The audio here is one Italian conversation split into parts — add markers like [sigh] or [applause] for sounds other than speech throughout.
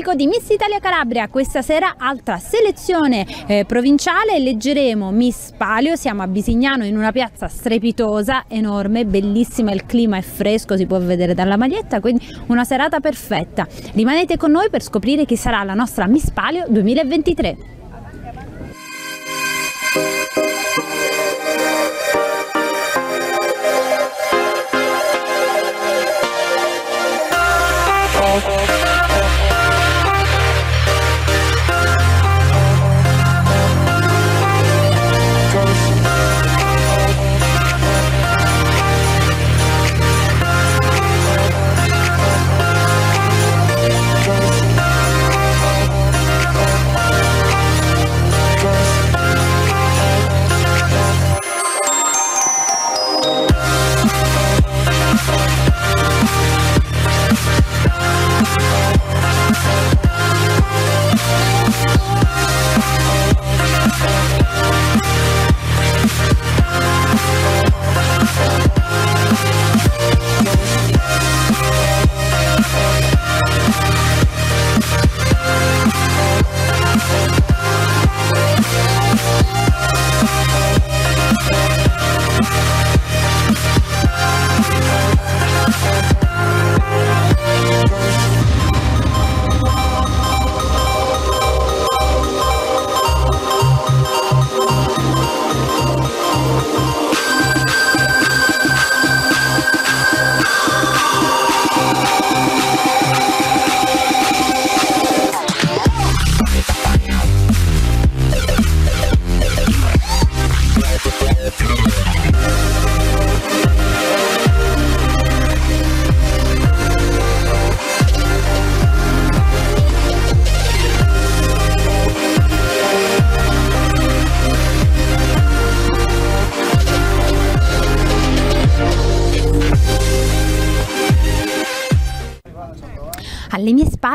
pubblico di Miss Italia Calabria, questa sera altra selezione eh, provinciale, leggeremo Miss Palio, siamo a Bisignano in una piazza strepitosa, enorme, bellissima, il clima è fresco, si può vedere dalla maglietta, quindi una serata perfetta. Rimanete con noi per scoprire chi sarà la nostra Miss Palio 2023. Alle mie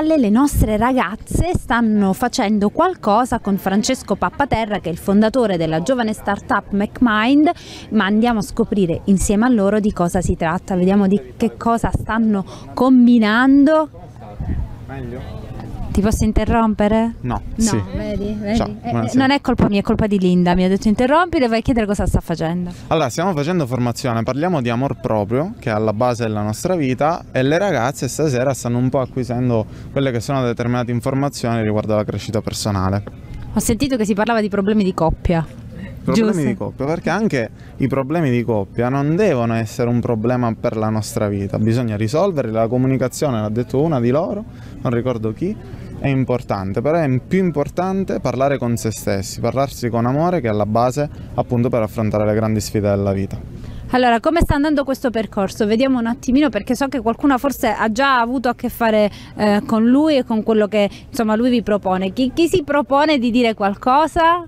spalle le nostre ragazze stanno facendo qualcosa con Francesco Pappaterra che è il fondatore della giovane startup MacMind, ma andiamo a scoprire insieme a loro di cosa si tratta, vediamo di che cosa stanno combinando. Meglio? Ti posso interrompere? No, No, sì. vedi, vedi? Ciao, Eh, non è colpa mia, è colpa di Linda, mi ha detto interrompere, vai a chiedere cosa sta facendo. Allora, stiamo facendo formazione, parliamo di amor proprio, che è alla base della nostra vita, e le ragazze stasera stanno un po' acquisendo quelle che sono determinate informazioni riguardo alla crescita personale. Ho sentito che si parlava di problemi di coppia. Problemi Giusto. di coppia, perché anche i problemi di coppia non devono essere un problema per la nostra vita, bisogna risolverli, la comunicazione, l'ha detto una di loro, non ricordo chi, è importante, però è più importante parlare con se stessi, parlarsi con amore che è alla base appunto per affrontare le grandi sfide della vita. Allora, come sta andando questo percorso? Vediamo un attimino perché so che qualcuno forse ha già avuto a che fare eh, con lui e con quello che insomma lui vi propone. Chi, chi si propone di dire qualcosa?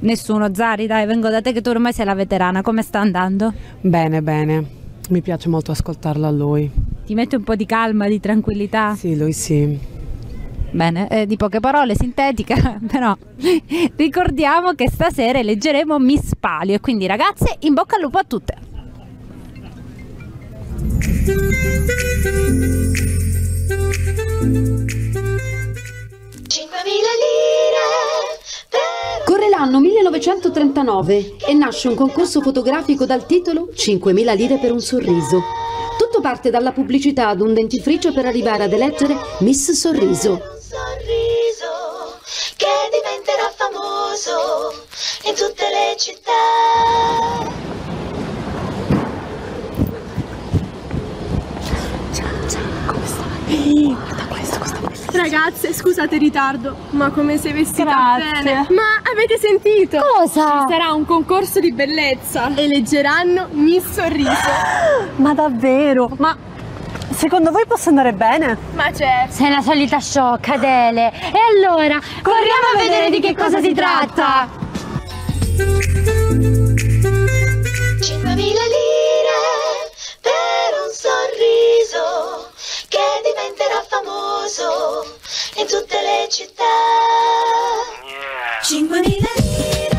Nessuno, Zari, dai, vengo da te che tu ormai sei la veterana, come sta andando? Bene, bene. Mi piace molto ascoltarlo a lui. Ti metti un po' di calma, di tranquillità? Sì, lui sì. Bene, eh, di poche parole, sintetica, [laughs] però ricordiamo che stasera eleggeremo Miss Palio e quindi ragazze, in bocca al lupo a tutte. Corre l'anno 1939 e nasce un concorso fotografico dal titolo 5.000 lire per un sorriso. Tutto parte dalla pubblicità ad un dentifricio per arrivare ad eleggere Miss Sorriso. Sorriso che diventerà famoso in tutte le città. Ragazze, scusate il ritardo, ma come sei vestita Grazie. bene. Ma avete sentito? Cosa? Ci sarà un concorso di bellezza. Eleggeranno Miss Sorriso. [gasps] Ma davvero? Ma Secondo voi posso andare bene? Ma certo. Sei la solita sciocca, Dele. E allora, corriamo a vedere di che cosa si tratta. 5.000 lire per un sorriso che diventerà famoso in tutte le città. 5.000 lire,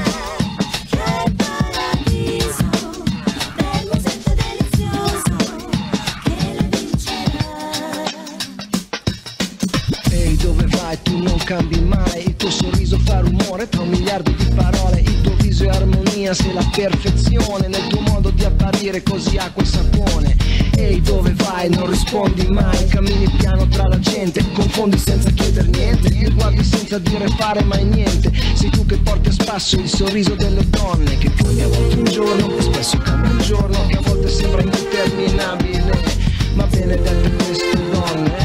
tu non cambi mai. Il tuo sorriso fa rumore tra un miliardo di parole. Il tuo viso è armonia sei la perfezione. Nel tuo modo di apparire così acqua e sapone. Ehi dove vai? Non rispondi mai. Cammini piano tra la gente Confondi senza chieder niente. Mi guardi senza dire fare mai niente. Sei tu che porti a spasso il sorriso delle donne Che cambia a volte un giorno che spesso cambia un giorno Che a volte sembra interminabile. Ma benedette queste donne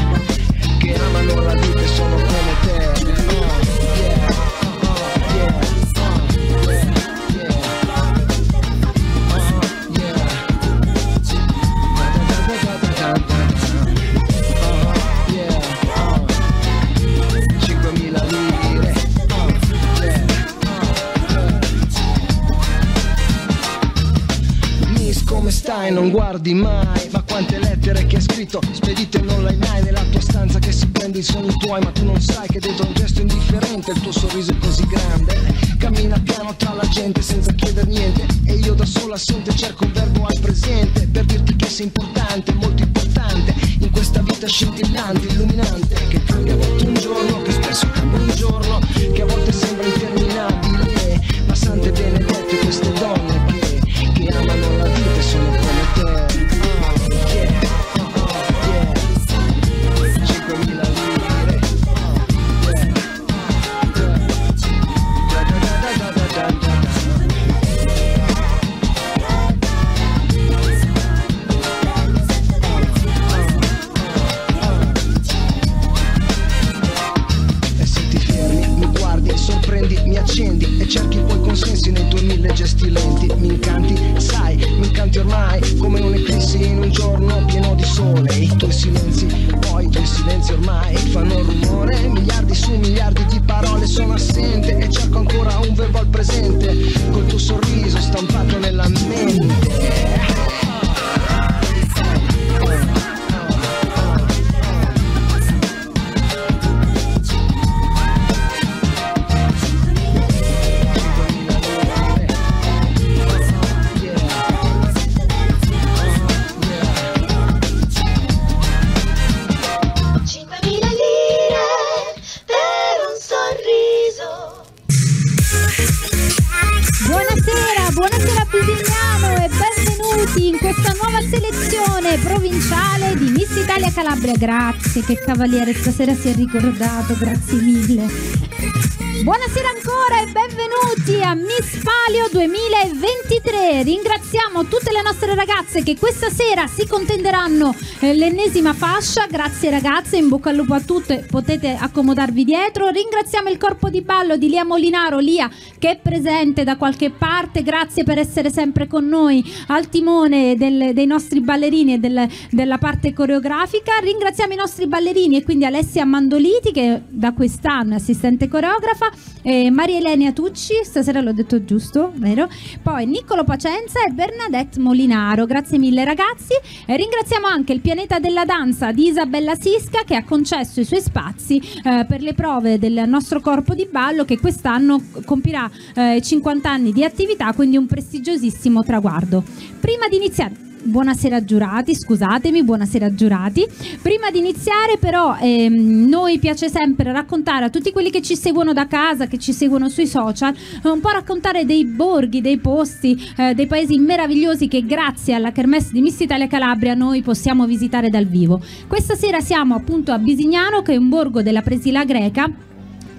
stai non guardi mai. Ma quante lettere che hai scritto spedite non mai Nella tua stanza che si prende i sogni tuoi Ma tu non sai che dietro un gesto indifferente Il tuo sorriso è così grande. Cammina piano tra la gente senza chiedere niente. E io da sola assente cerco un verbo al presente. Per dirti che sei importante, molto importante. In questa vita scintillante, illuminante. Che cambia un giorno, che spesso cambia un giorno Grazie, che cavaliere stasera si è ricordato, grazie mille. Buonasera ancora e benvenuti a Miss Palio 2023. Ringraziamo tutte le nostre ragazze che questa sera si contenderanno eh, l'ennesima fascia. Grazie ragazze, in bocca al lupo a tutte, potete accomodarvi dietro. Ringraziamo il corpo di ballo di Lia Molinaro, Lia che è presente da qualche parte. Grazie per essere sempre con noi al timone del- dei nostri ballerini e del- della parte coreografica. Ringraziamo i nostri ballerini e quindi Alessia Mandoliti che da quest'anno è assistente coreografa, e Maria Elenia Tucci, stasera l'ho detto giusto, vero? Poi Niccolo Pacenza e Bernadette Molinaro. Grazie mille ragazzi. E ringraziamo anche il pianeta della danza di Isabella Sisca che ha concesso i suoi spazi eh, per le prove del nostro corpo di ballo che quest'anno compirà eh, 50 anni di attività, quindi un prestigiosissimo traguardo. Prima di iniziare Buonasera giurati, scusatemi, buonasera giurati. Prima di iniziare però ehm, noi piace sempre raccontare a tutti quelli che ci seguono da casa, che ci seguono sui social, eh, un po' raccontare dei borghi, dei posti, eh, dei paesi meravigliosi che grazie alla Kermesse di Miss Italia Calabria noi possiamo visitare dal vivo. Questa sera siamo appunto a Bisignano che è un borgo della Presila greca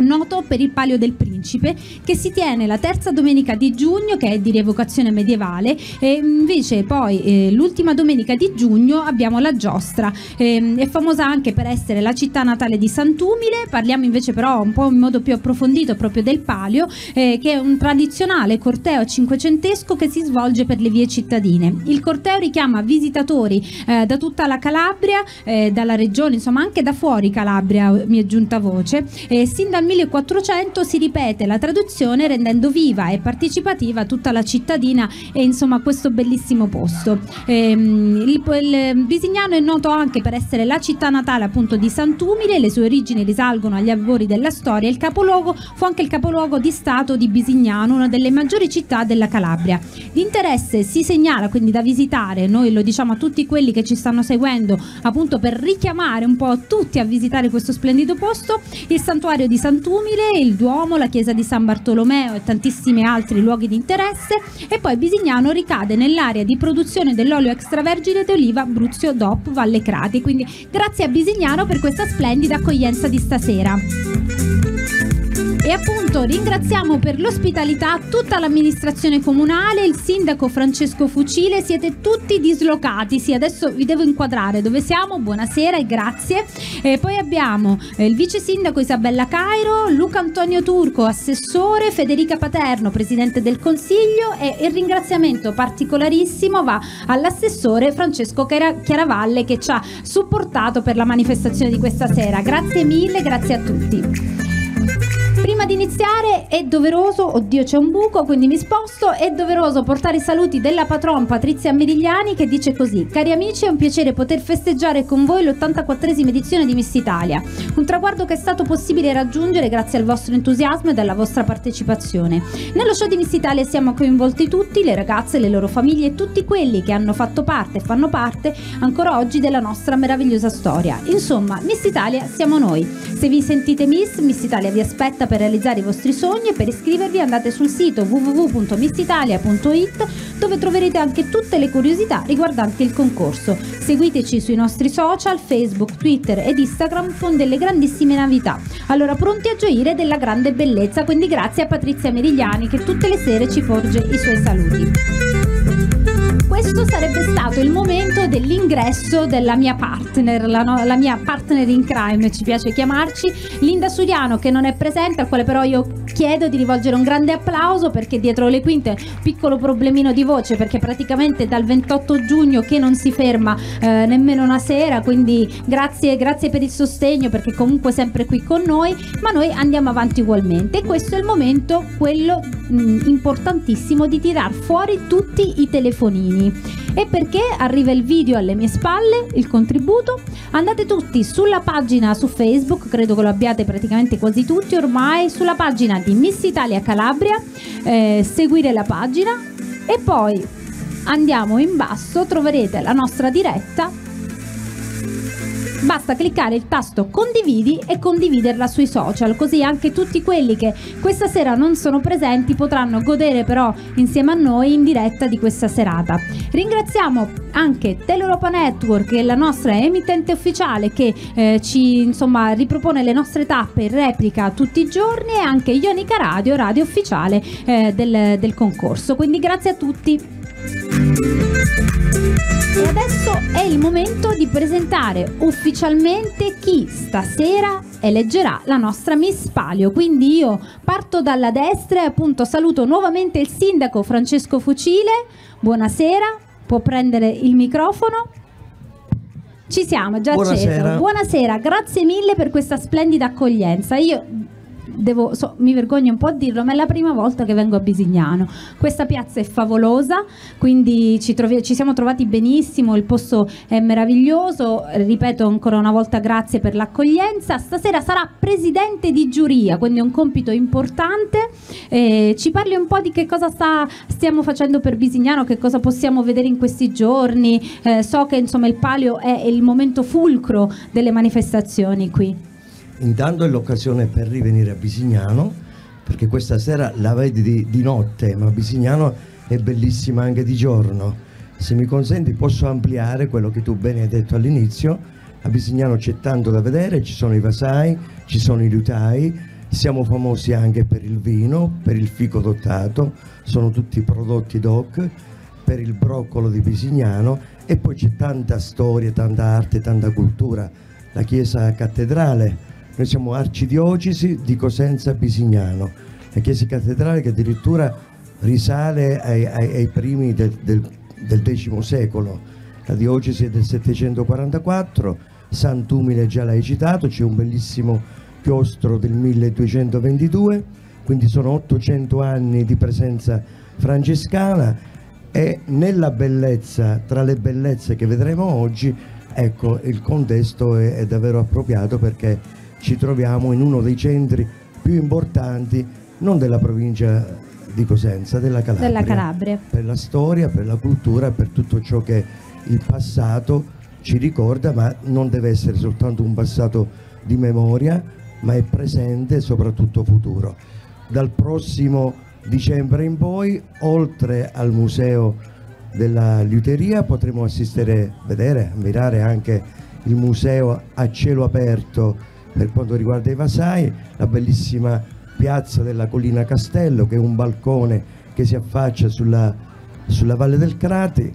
noto per il Palio del Principe. Che si tiene la terza domenica di giugno che è di rievocazione medievale e invece poi eh, l'ultima domenica di giugno abbiamo la giostra. Ehm, è famosa anche per essere la città natale di Sant'Umile, parliamo invece però un po' in modo più approfondito proprio del palio eh, che è un tradizionale corteo cinquecentesco che si svolge per le vie cittadine. Il corteo richiama visitatori eh, da tutta la Calabria, eh, dalla regione, insomma anche da fuori Calabria mi è giunta voce. Sin dal 1400 si ripete la traduzione rendendo viva e partecipativa tutta la cittadina e insomma questo bellissimo posto. Ehm, il, il Bisignano è noto anche per essere la città natale appunto di Sant'Umile, le sue origini risalgono agli albori della storia. Il capoluogo fu anche il capoluogo di stato di Bisignano, una delle maggiori città della Calabria. Di interesse si segnala quindi da visitare, noi lo diciamo a tutti quelli che ci stanno seguendo, appunto per richiamare un po' tutti a visitare questo splendido posto, il santuario di Sant'Umile, il Duomo, la chiesa di San Bartolomeo e tantissimi altri luoghi di interesse e poi Bisignano ricade nell'area di produzione dell'olio extravergine d'oliva Bruzio DOP Valle Crati, quindi grazie a Bisignano per questa splendida accoglienza di stasera. E appunto ringraziamo per l'ospitalità tutta l'amministrazione comunale, il sindaco Francesco Fucile, siete tutti dislocati, sì adesso vi devo inquadrare dove siamo, buonasera e grazie. E poi abbiamo eh, il vice sindaco Isabella Cairo, Luca Antonio Turco, assessore, Federica Paterno, presidente del consiglio e il ringraziamento particolarissimo va all'assessore Francesco Chiara- Chiaravalle che ci ha supportato per la manifestazione di questa sera. Grazie mille, grazie a tutti. Prima di iniziare è doveroso, oddio c'è un buco quindi mi sposto, è doveroso portare i saluti della patron Patrizia Merigliani che dice così Cari amici è un piacere poter festeggiare con voi l'84esima edizione di Miss Italia, un traguardo che è stato possibile raggiungere grazie al vostro entusiasmo e alla vostra partecipazione. Nello show di Miss Italia siamo coinvolti tutti, le ragazze, le loro famiglie e tutti quelli che hanno fatto parte e fanno parte ancora oggi della nostra meravigliosa storia. Insomma, Miss Italia siamo noi. Se vi sentite Miss, Miss Italia vi aspetta per realizzare i vostri sogni e per iscrivervi andate sul sito www.missitalia.it dove troverete anche tutte le curiosità riguardanti il concorso. Seguiteci sui nostri social, Facebook, Twitter ed Instagram con delle grandissime novità. Allora pronti a gioire della grande bellezza, quindi grazie a Patrizia Merigliani che tutte le sere ci porge i suoi saluti. Questo sarebbe stato il momento dell'ingresso della mia partner, la, no- la mia partner in crime, ci piace chiamarci, Linda Suriano che non è presente, al quale però io chiedo di rivolgere un grande applauso perché dietro le quinte piccolo problemino di voce perché praticamente dal 28 giugno che non si ferma eh, nemmeno una sera, quindi grazie, grazie per il sostegno perché comunque sempre qui con noi, ma noi andiamo avanti ugualmente e questo è il momento, quello mh, importantissimo di tirar fuori tutti i telefonini. E perché arriva il video alle mie spalle, il contributo? Andate tutti sulla pagina su Facebook, credo che lo abbiate praticamente quasi tutti ormai, sulla pagina di Miss Italia Calabria, eh, seguire la pagina e poi andiamo in basso, troverete la nostra diretta Basta cliccare il tasto condividi e condividerla sui social, così anche tutti quelli che questa sera non sono presenti potranno godere però insieme a noi in diretta di questa serata. Ringraziamo anche Teleuropa Network, che è la nostra emittente ufficiale che eh, ci insomma ripropone le nostre tappe in replica tutti i giorni e anche Ionica Radio, radio ufficiale eh, del, del concorso. Quindi grazie a tutti. E adesso è il momento di presentare ufficialmente chi stasera eleggerà la nostra Miss Palio. Quindi io parto dalla destra e appunto saluto nuovamente il sindaco Francesco Fucile. Buonasera, può prendere il microfono. Ci siamo, già Buonasera. acceso. Buonasera, grazie mille per questa splendida accoglienza. Io devo, so- mi vergogno un po' a dirlo, ma è la prima volta che vengo a Bisignano. Questa piazza è favolosa, quindi ci, trovi- ci siamo trovati benissimo, il posto è meraviglioso. Ripeto ancora una volta grazie per l'accoglienza. Stasera sarà presidente di giuria, quindi è un compito importante. Eh, ci parli un po' di che cosa sta- stiamo facendo per Bisignano, che cosa possiamo vedere in questi giorni. Eh, so che insomma il palio è il momento fulcro delle manifestazioni qui. Intanto è l'occasione per rivenire a Bisignano, perché questa sera la vedi di, di notte, ma Bisignano è bellissima anche di giorno. Se mi consenti posso ampliare quello che tu bene hai detto all'inizio. A Bisignano c'è tanto da vedere, ci sono i vasai, ci sono i lutai, Siamo famosi anche per il vino, per il fico dottato, sono tutti prodotti DOC, per il broccolo di Pisignano e poi c'è tanta storia, tanta arte, tanta cultura. La chiesa cattedrale, noi siamo arcidiocesi di Cosenza Pisignano, la chiesa cattedrale che addirittura risale ai, ai- ai primi del, del- del X secolo. La diocesi del 744, Sant'Umile già l'hai citato, c'è un bellissimo chiostro del 1222, quindi sono 800 anni di presenza francescana e nella bellezza, tra le bellezze che vedremo oggi, ecco, il contesto è, è davvero appropriato perché ci troviamo in uno dei centri più importanti, non della provincia di Cosenza, della Calabria Della Calabria. per la storia, per la cultura, per tutto ciò che il passato ci ricorda, ma non deve essere soltanto un passato di memoria, ma è presente e soprattutto futuro. Dal prossimo dicembre in poi, oltre al museo della liuteria, potremo assistere, vedere, ammirare anche il museo a cielo aperto per quanto riguarda i vasai, la bellissima piazza della Collina Castello che è un balcone che si affaccia sulla, sulla Valle del Crati.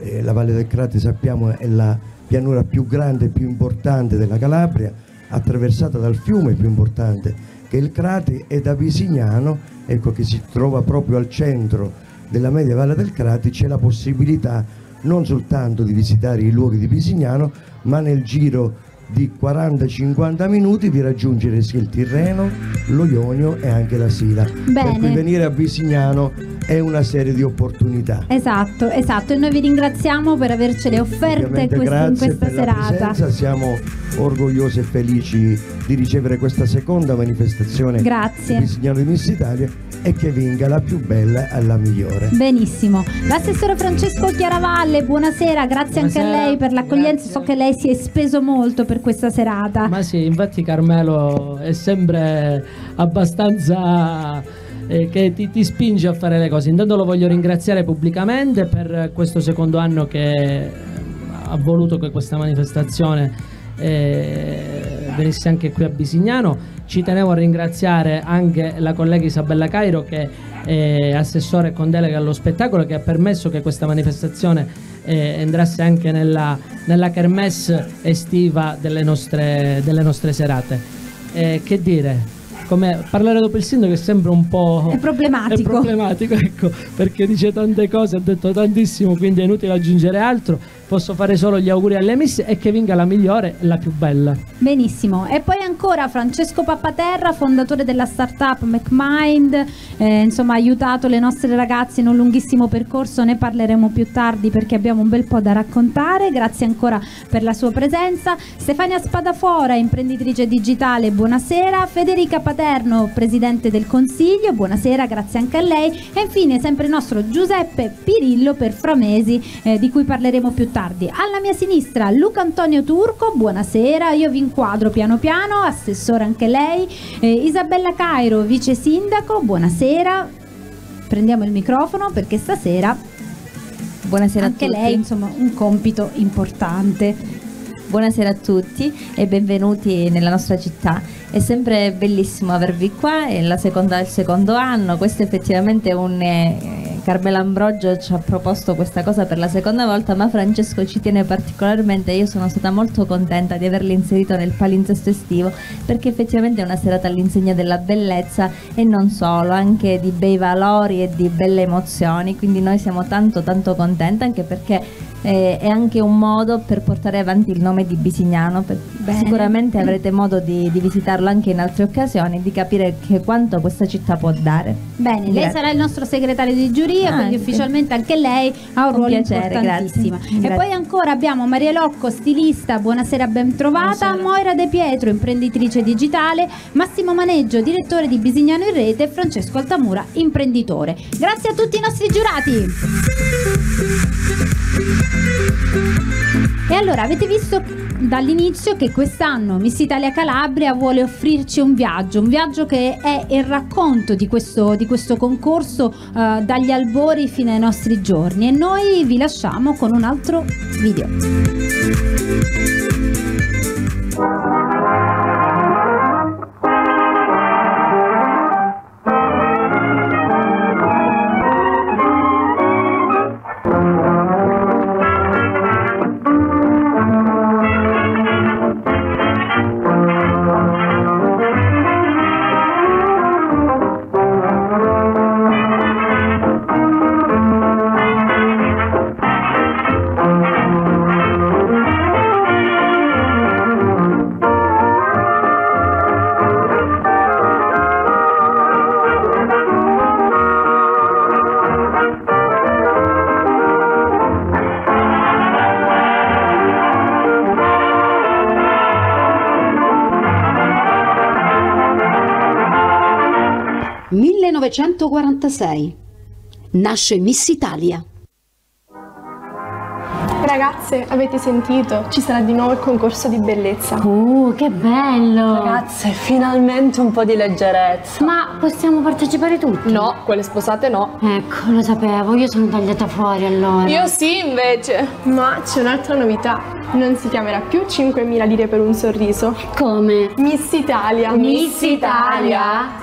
Eh, la Valle del Crati sappiamo è la pianura più grande e più importante della Calabria, attraversata dal fiume più importante che è il Crati e da Visignano, ecco che si trova proprio al centro della media Valle del Crati, c'è la possibilità non soltanto di visitare i luoghi di Visignano, ma nel giro di 40-50 minuti di raggiungere sia il Tirreno, lo Ionio e anche la Sila. Bene. Per cui venire a Visignano è una serie di opportunità. Esatto, esatto. E noi vi ringraziamo per avercele offerte Ovviamente quest- in grazie questa serata. siamo orgogliosi e felici di ricevere questa seconda manifestazione Grazie. di Visignano di Miss Italia e che vinca la più bella e la migliore. Benissimo. L'assessore Francesco Chiaravalle, buonasera, grazie anche a Buonasera, lei per l'accoglienza. So che lei si è speso molto per questa serata. Ma sì, infatti Carmelo è sempre abbastanza eh, che ti, ti spinge a fare le cose. Intanto lo voglio ringraziare pubblicamente per questo secondo anno che ha voluto che questa manifestazione eh, venisse anche qui a Bisignano. Ci tenevo a ringraziare anche la collega Isabella Cairo che è assessore con delega allo spettacolo che ha permesso che questa manifestazione eh, entrasse anche nella, nella kermesse estiva delle nostre, delle nostre serate. Eh, che dire? Come parlare dopo il sindaco è sempre un po'. È problematico. [laughs] È problematico, ecco, perché dice tante cose, ha detto tantissimo, quindi è inutile aggiungere altro. Posso fare solo gli auguri alle Miss e che vinca la migliore e la più bella. Benissimo. E poi ancora Francesco Pappaterra, fondatore della startup MacMind, eh, insomma ha aiutato le nostre ragazze in un lunghissimo percorso, ne parleremo più tardi perché abbiamo un bel po' da raccontare. Grazie ancora per la sua presenza. Stefania Spadafora, imprenditrice digitale, buonasera. Federica Paterno, presidente del Consiglio, buonasera, grazie anche a lei. E infine sempre il nostro Giuseppe Pirillo per Framesi, eh, di cui parleremo più tardi. Alla mia sinistra Luca Antonio Turco, buonasera, io vi inquadro piano piano, assessore anche lei. Eh, Isabella Cairo, vice sindaco, buonasera. Prendiamo il microfono perché stasera Buonasera anche a tutti. lei, insomma, un compito importante. Buonasera a tutti e benvenuti nella nostra città. È sempre bellissimo avervi qua, è la seconda il secondo anno. Questo effettivamente è un eh, Carmela Ambrogio ci ha proposto questa cosa per la seconda volta, ma Francesco ci tiene particolarmente. Io sono stata molto contenta di averli inserito nel palinsesto estivo perché effettivamente è una serata all'insegna della bellezza e non solo, anche di bei valori e di belle emozioni. Quindi noi siamo tanto tanto contenti anche perché eh, è anche un modo per portare avanti il nome di Bisignano. Sicuramente [clears throat] avrete modo di, di visitarlo anche in altre occasioni, di capire che quanto questa città può dare. Bene, lei Grazie. sarà il nostro segretario di giuria, Ah, quindi ufficialmente anche lei ha un Con ruolo piacere, importantissimo. grazie. E Grazie. poi ancora abbiamo Maria Locco, stilista, buonasera, ben trovata, Moira De Pietro, imprenditrice digitale, Massimo Maneggio, direttore di Bisignano in Rete e Francesco Altamura, imprenditore. Grazie a tutti i nostri giurati. E allora avete visto dall'inizio che quest'anno Miss Italia Calabria vuole offrirci un viaggio, un viaggio che è il racconto di questo, di questo concorso eh, dagli albori fino ai nostri giorni e noi vi lasciamo con un altro video. 1946. Nasce Miss Italia. Ragazze, avete sentito? Ci sarà di nuovo il concorso di bellezza. Uh, che bello! Ragazze, finalmente un po' di leggerezza. Ma possiamo partecipare tutti? No, quelle sposate no. Ecco, lo sapevo, io sono tagliata fuori allora. Io sì, invece. Ma c'è un'altra novità. Non si chiamerà più 5.000 lire per un sorriso. Come? Miss Italia. Miss Italia?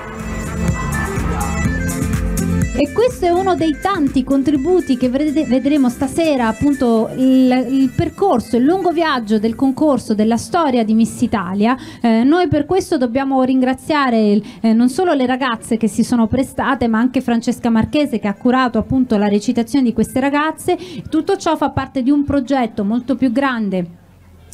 E questo è uno dei tanti contributi che vedremo stasera, appunto il, il percorso, il lungo viaggio del concorso della storia di Miss Italia. Eh, noi per questo dobbiamo ringraziare eh, non solo le ragazze che si sono prestate, ma anche Francesca Marchese che ha curato appunto la recitazione di queste ragazze. Tutto ciò fa parte di un progetto molto più grande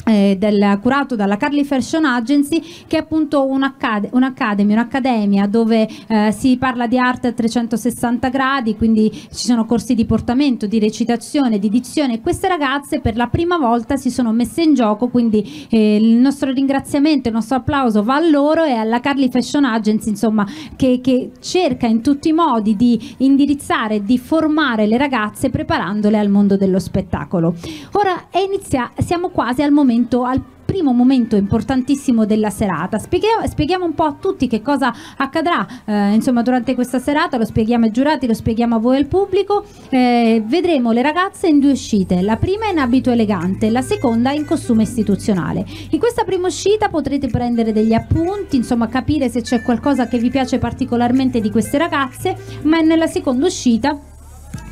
eh, del- curato dalla Carly Fashion Agency che è appunto un'accade- un'academy, un'accademia dove eh, si parla di arte a 360 gradi, quindi ci sono corsi di portamento, di recitazione, di dizione queste ragazze per la prima volta si sono messe in gioco, quindi eh, il nostro ringraziamento, il nostro applauso va a loro e alla Carly Fashion Agency insomma che, che cerca in tutti i modi di indirizzare, di formare le ragazze preparandole al mondo dello spettacolo. Ora inizia- siamo quasi al momento, al primo momento importantissimo della serata. Spieghiamo, spieghiamo un po' a tutti che cosa accadrà eh, insomma durante questa serata, lo spieghiamo ai giurati, lo spieghiamo a voi al pubblico. Eh, vedremo le ragazze in due uscite, la prima in abito elegante, la seconda in costume istituzionale. In questa prima uscita potrete prendere degli appunti, insomma capire se c'è qualcosa che vi piace particolarmente di queste ragazze, ma nella seconda uscita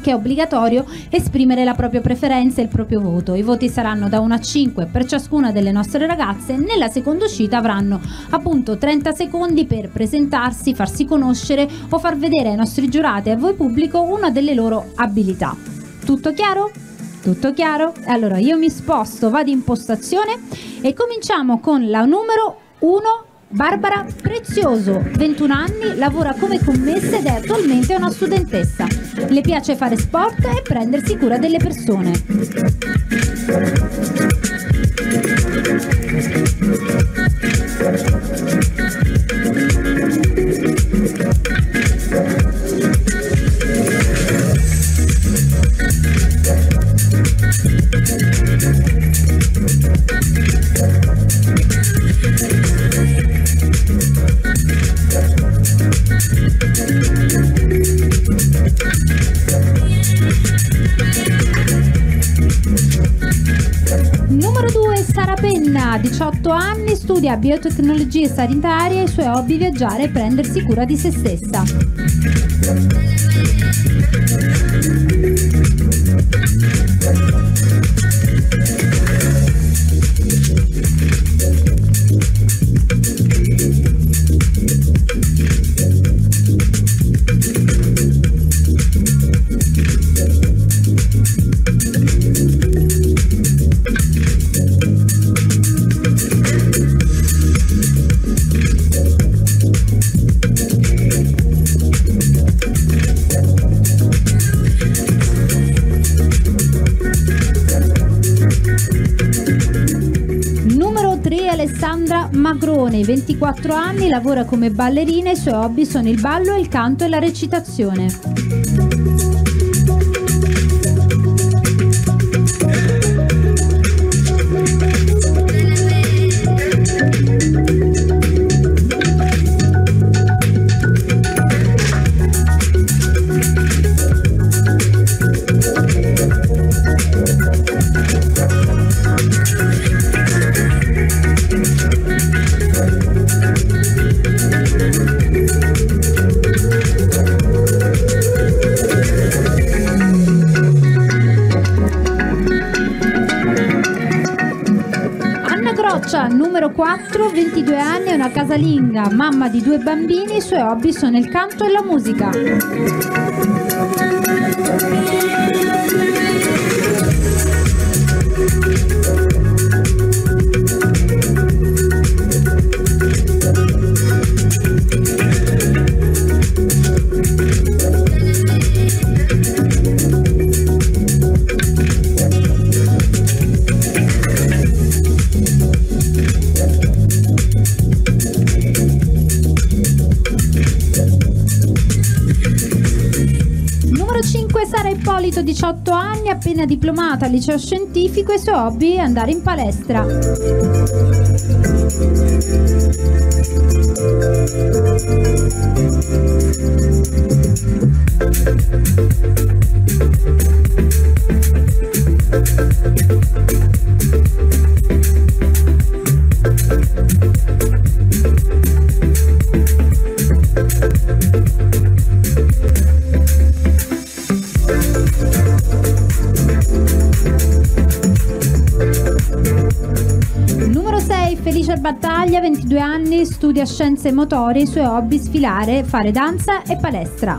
che è obbligatorio esprimere la propria preferenza e il proprio voto. I voti saranno da 1 a 5 per ciascuna delle nostre ragazze. Nella seconda uscita avranno appunto 30 secondi per presentarsi, farsi conoscere o far vedere ai nostri giurati e a voi pubblico una delle loro abilità. Tutto chiaro? Tutto chiaro? Allora io mi sposto, vado in impostazione e cominciamo con la numero 1 Barbara Prezioso, 21 anni, lavora come commessa ed è attualmente una studentessa. Le piace fare sport e prendersi cura delle persone. Numero 2 Sara Penna, 18 anni, studia biotecnologie sanitarie, i suoi hobby viaggiare e prendersi cura di se stessa. Magrone, 24 anni, lavora come ballerina e i suoi hobby sono il ballo, il canto e la recitazione. Casalinga, mamma di due bambini, i suoi hobby sono il canto e la musica. Appena diplomato al liceo scientifico e i suoi hobby andare in palestra. Studia scienze motorie, i suoi hobby sfilare, fare danza e palestra.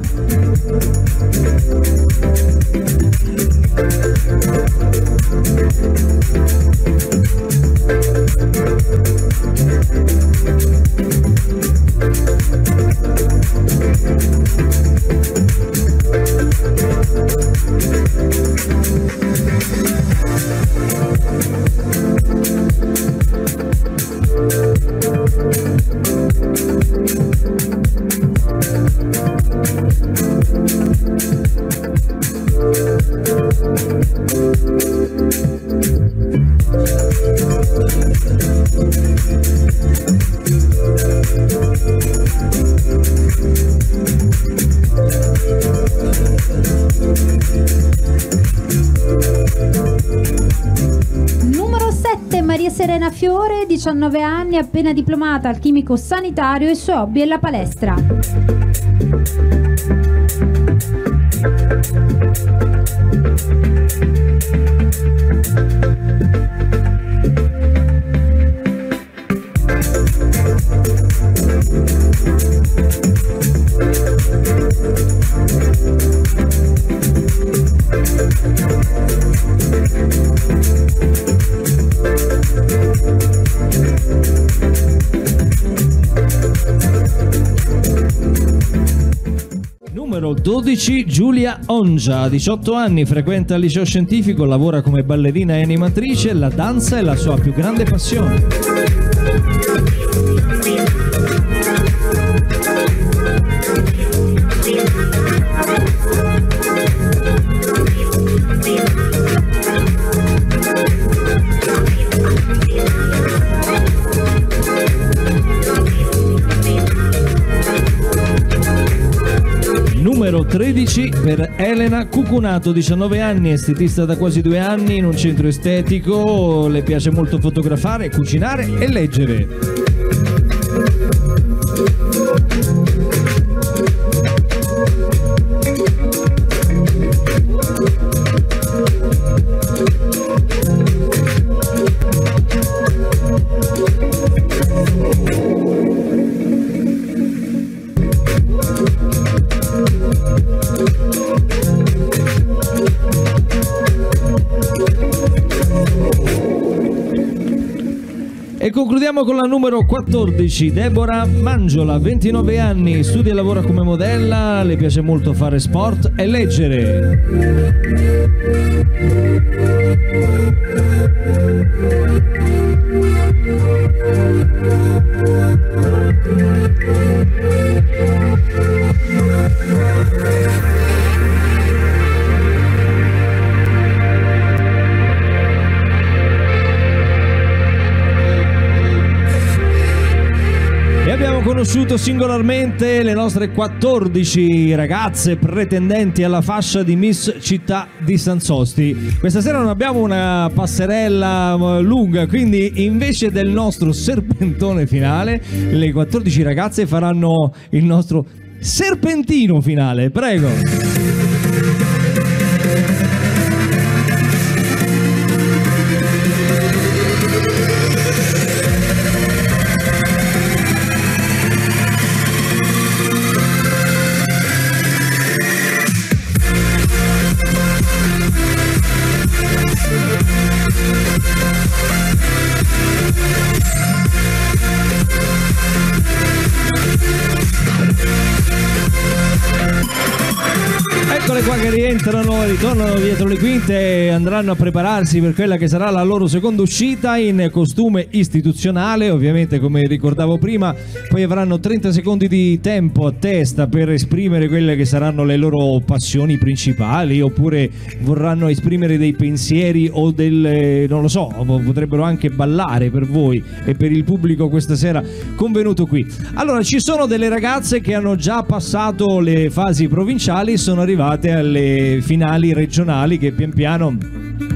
Anni, appena diplomata al chimico sanitario e i suoi hobby è la palestra. Numero 12 Giulia Ongia, 18 anni, frequenta il liceo scientifico, lavora come ballerina e animatrice, la danza è la sua più grande passione. 13 per Elena Cucunato, 19 anni, estetista da quasi due anni in un centro estetico, le piace molto fotografare, cucinare e leggere. Concludiamo con la numero 14, Deborah Mangiola, 29 anni, studia e lavora come modella, le piace molto fare sport e leggere. Conosciuto singolarmente le nostre 14 ragazze pretendenti alla fascia di Miss Città di San Sosti. Questa sera non abbiamo una passerella eh, lunga, quindi invece del nostro serpentone finale, le 14 ragazze faranno il nostro serpentino finale. Prego. Rientrano, ritornano dietro le quinte e andranno a prepararsi per quella che sarà la loro seconda uscita in costume istituzionale, ovviamente come ricordavo prima, poi avranno 30 secondi di tempo a testa per esprimere quelle che saranno le loro passioni principali oppure vorranno esprimere dei pensieri o del non lo so, potrebbero anche ballare per voi e per il pubblico questa sera convenuto qui. Allora, ci sono delle ragazze che hanno già passato le fasi provinciali, sono arrivate alle finali regionali che pian piano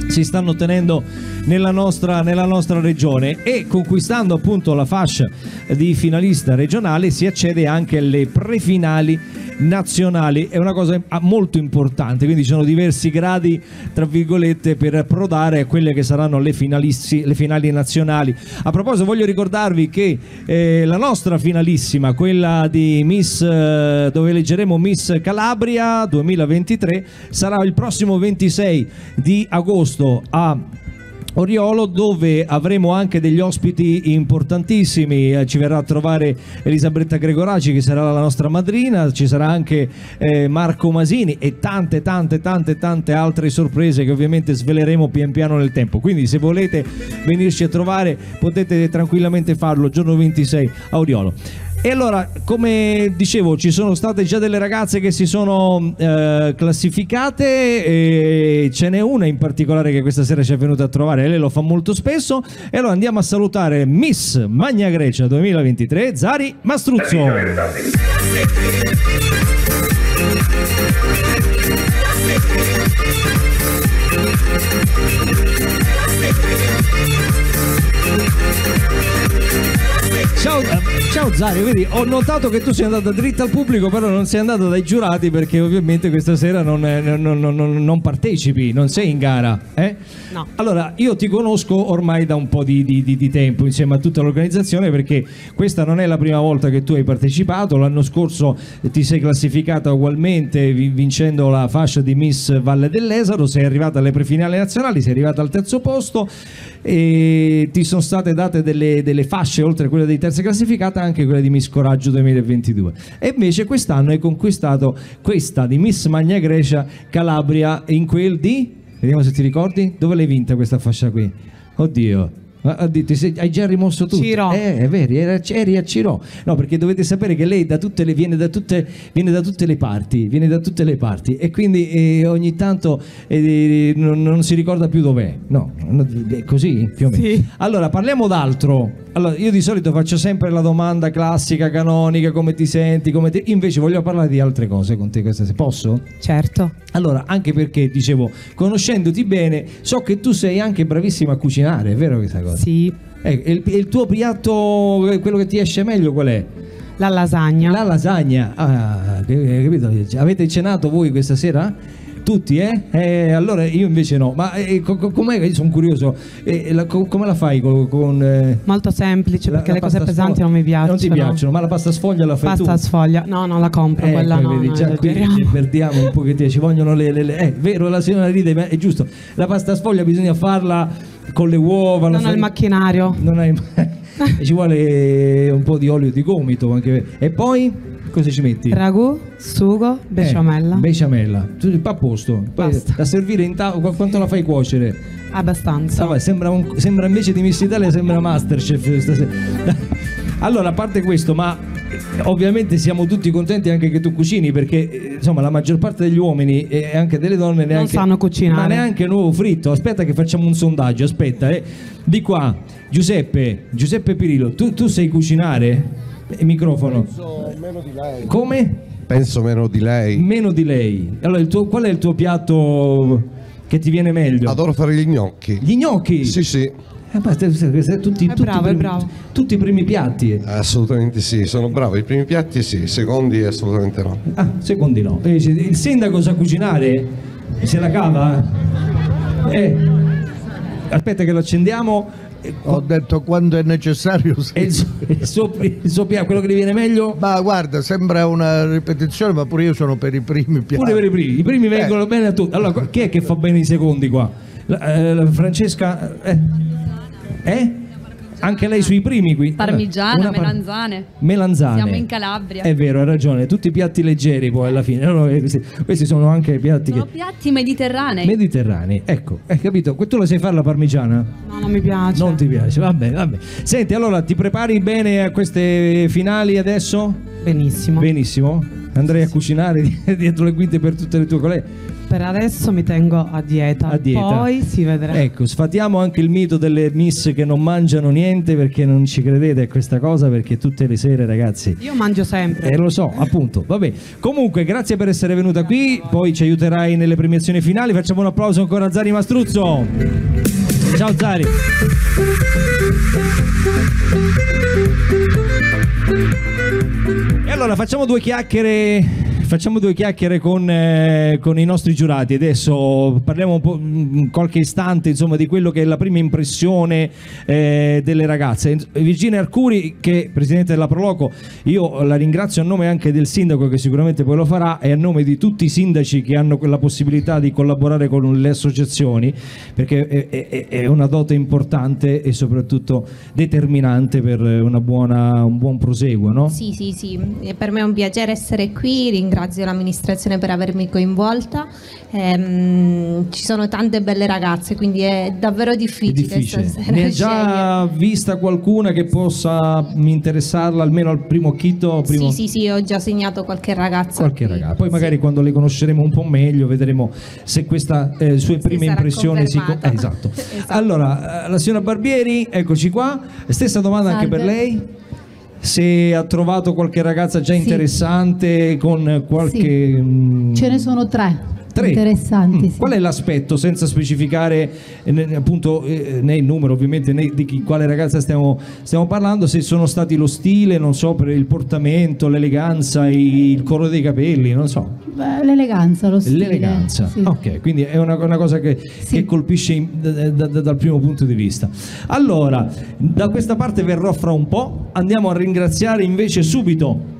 si stanno tenendo nella nostra, nella nostra regione. E conquistando appunto la fascia di finalista regionale si accede anche alle prefinali nazionali. È una cosa molto importante quindi ci sono diversi gradi tra virgolette per approdare a quelle che saranno le, le finali nazionali. A proposito voglio ricordarvi che eh, la nostra finalissima quella di Miss eh, dove leggeremo Miss Calabria 2023 sarà il prossimo 26 di agosto a Oriolo dove avremo anche degli ospiti importantissimi, Eh, ci verrà a trovare Elisabetta Gregoraci che sarà la nostra madrina, ci sarà anche eh, Marco Masini e tante tante tante tante altre sorprese che ovviamente sveleremo pian piano nel tempo, quindi se volete venirci a trovare potete tranquillamente farlo. Giorno 26 a Oriolo. E allora, come dicevo, ci sono state già delle ragazze che si sono eh, classificate, e ce n'è una in particolare che questa sera ci è venuta a trovare, lei lo fa molto spesso. E allora andiamo a salutare Miss Magna Grecia 2023, Zari Mastruzzo. Ciao, eh, ciao Zario, vedi, ho notato che tu sei andata dritta al pubblico, però non sei andata dai giurati perché ovviamente questa sera non, eh, non- non- non- non partecipi, non sei in gara. eh? No. Allora, io ti conosco ormai da un po' di, di- di- di tempo insieme a tutta l'organizzazione perché questa non è la prima volta che tu hai partecipato, l'anno scorso ti sei classificata ugualmente vi- vincendo la fascia di Miss Valle dell'Esaro, sei arrivata alle prefinali nazionali, sei arrivata al terzo posto e ti sono state date delle, delle fasce oltre a quella di terza classificata anche quella di Miss Coraggio 2022 e invece quest'anno hai conquistato questa di Miss Magna Grecia Calabria in quel di vediamo se ti ricordi dove l'hai vinta questa fascia qui? Oddio hai già rimosso tutto. Ciro. eh, è vero, eri a Ciro. No perché dovete sapere che lei da le, viene, da tutte, viene da tutte le parti viene da tutte le parti. E quindi eh, ogni tanto eh, non, non si ricorda più dov'è. No, no, è così più o meno. Sì. allora parliamo d'altro allora, io di solito faccio sempre la domanda classica, canonica, come ti senti, come ti... invece voglio parlare di altre cose con te questa sera, posso? Certo. Allora, anche perché, dicevo, conoscendoti bene, so che tu sei anche bravissima a cucinare, è vero questa cosa? Sì. Eh, e il, il tuo piatto, eh, quello che ti esce meglio qual è? La lasagna. La lasagna. Ah, capito? Avete cenato voi questa sera? Tutti, eh? Eh, Allora io invece no. Ma eh, co- co- com'è? Io sono curioso. Eh, la- co- come la fai co- con... eh, Molto semplice la- perché la le cose pesanti non mi piacciono. Non ti piacciono, ma la pasta sfoglia la fai Pasta tu? sfoglia. No, non la compro, Eh, quella no. vedi, no, già qui ci [laughs] perdiamo un pochettino, ci vogliono le, le- le- eh, vero, la signora ride, ma è giusto. La pasta sfoglia bisogna farla con le uova. Non ho fai- il macchinario. non hai [laughs] ci vuole un po' di olio di gomito anche. e poi cosa ci metti? Ragù, sugo, besciamella. Eh, besciamella a posto poi Basta. da servire in tavola quanto la fai cuocere? Abbastanza. Ah, vai, sembra, un- sembra invece di Miss Italia sembra Masterchef stasera. [laughs] allora a parte questo ma eh, ovviamente siamo tutti contenti anche che tu cucini perché eh, insomma la maggior parte degli uomini e anche delle donne neanche, sanno cucinare. ma neanche nuovo fritto aspetta che facciamo un sondaggio aspetta eh. di qua Giuseppe Giuseppe Pirillo tu, tu sai cucinare? Il microfono meno di lei. come? Penso meno di lei. meno di lei allora il tuo- qual è il tuo piatto che ti viene meglio? Adoro fare gli gnocchi. Gli gnocchi? Sì, sì. Eh, questi- tutti, È tutti bravo, primi, tutti i primi piatti. Assolutamente sì, sono bravo. I primi piatti sì, i secondi assolutamente no. Ah, secondi no. Eh, Il sindaco sa cucinare? Se la cava? Eh. Aspetta che lo accendiamo. Ho detto quando è necessario. sì. E il quello che gli viene meglio? Ma guarda, sembra una ripetizione, ma pure io sono per i primi piatti. Pure per i primi. I primi Eh. vengono bene a tutti. Allora, chi è che fa bene i secondi qua? La- eh, la Francesca... Eh? Eh? Anche lei sui primi qui. Parmigiana, par- melanzane. Melanzane. Siamo in Calabria. È vero, hai ragione, tutti piatti leggeri poi alla fine. No, no, questi, questi sono anche piatti Sono che- piatti mediterranei. mediterranei. Ecco, hai capito? Tu la sai fare la parmigiana? No, non mi piace. Non ti piace, vabbè, vabbè. Senti, allora ti prepari bene a queste finali adesso? Benissimo. Benissimo. Andrei a cucinare di- [laughs] dietro le quinte per tutte le tue colleghe. Per adesso mi tengo a dieta. A dieta. Poi si vedrà. Ecco, sfatiamo anche il mito delle miss che non mangiano niente perché non ci credete a questa cosa perché tutte le sere, ragazzi. Io mangio sempre. Eh, lo so, appunto. Vabbè. Comunque, grazie per essere venuta qui. Poi ci aiuterai nelle premiazioni finali. Facciamo un applauso ancora a Zari Mastruzzo. Ciao Zari. E allora facciamo due chiacchiere. Facciamo due chiacchiere con, eh, con i nostri giurati. Adesso parliamo un po', mm, qualche istante insomma, di quello che è la prima impressione eh, delle ragazze. Virginia Arcuri, che è presidente della Proloco, io la ringrazio a nome anche del sindaco che sicuramente poi lo farà e a nome di tutti i sindaci che hanno la possibilità di collaborare con le associazioni, perché è, è- è una dote importante e soprattutto determinante per buona- un buon proseguo. No? Sì, sì, sì, per me è un piacere essere qui, ringrazio l'amministrazione per avermi coinvolta. Ehm, ci sono tante belle ragazze, quindi è davvero È difficile, difficile. stasera Ne ha già vista qualcuna che possa interessarla almeno al primo occhito? Primo... Sì, sì, sì, ho già segnato qualche ragazza. Qualche ragazza. Poi magari quando le conosceremo un po' meglio vedremo se questa eh, sue prime sarà impressioni si... eh, [laughs] esatto. Allora, eh, la signora Barbieri, eccoci qua. Stessa domanda anche Salve. per lei. Se ha trovato qualche ragazza già Sì. interessante con qualche... mm, Ce ne sono tre, Tre. interessanti. Mm, sì. Qual è l'aspetto, senza specificare eh, appunto eh, né il numero ovviamente né di chi- quale ragazza stiamo, stiamo parlando, se sono stati lo stile, non so, per il portamento, l'eleganza, i- il colore dei capelli, non so. Beh, l'eleganza, lo stile. L'eleganza, sì. ok, quindi è una, una cosa che, che colpisce in- da- da- dal primo punto di vista. Allora, da questa parte verrò fra un po', andiamo a ringraziare invece subito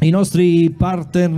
i nostri partner,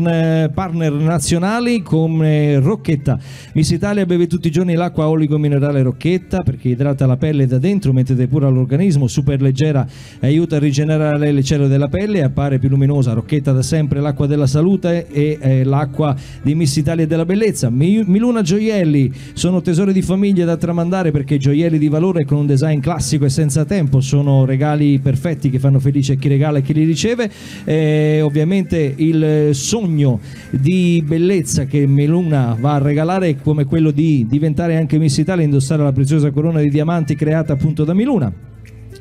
eh, partner nazionali come Rocchetta. Miss Italia beve tutti i giorni l'acqua oligo minerale Rocchetta perché idrata la pelle da dentro, mette depura all'organismo, super leggera, aiuta a rigenerare le cellule della pelle appare più luminosa. Rocchetta da sempre l'acqua della salute e eh, l'acqua di Miss Italia della bellezza. Mi- Miluna Gioielli sono tesori di famiglia da tramandare perché gioielli di valore con un design classico e senza tempo sono regali perfetti che fanno felice chi regala e chi li riceve. Eh, ovviamente il sogno di bellezza che Meluna va a regalare come quello di diventare anche Miss Italia e indossare la preziosa corona di diamanti creata appunto da Meluna.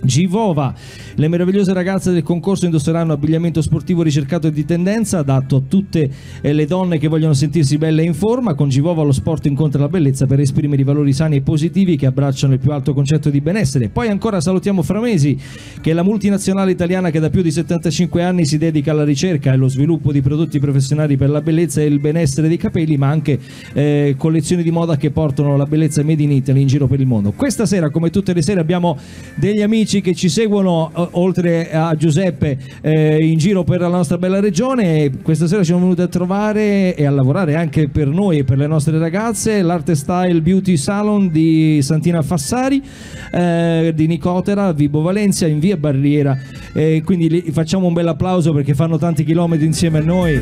Givova, le meravigliose ragazze del concorso indosseranno abbigliamento sportivo ricercato e di tendenza adatto a tutte le donne che vogliono sentirsi belle e in forma. Con Givova lo sport incontra la bellezza per esprimere i valori sani e positivi che abbracciano il più alto concetto di benessere. Poi ancora salutiamo Framesi, che è la multinazionale italiana che da più di 75 anni si dedica alla ricerca e allo sviluppo di prodotti professionali per la bellezza e il benessere dei capelli, ma anche eh, collezioni di moda che portano la bellezza made in Italy in giro per il mondo. Questa sera, come tutte le sere, abbiamo degli amici che ci seguono oltre a Giuseppe eh, in giro per la nostra bella regione. Questa sera siamo venuti a trovare e a lavorare anche per noi e per le nostre ragazze l'Arte Style Beauty Salon di Santina Fassari, eh, di Nicotera, Vibo Valencia, in via Barriera. Eh, quindi facciamo un bel applauso perché fanno tanti chilometri insieme a noi.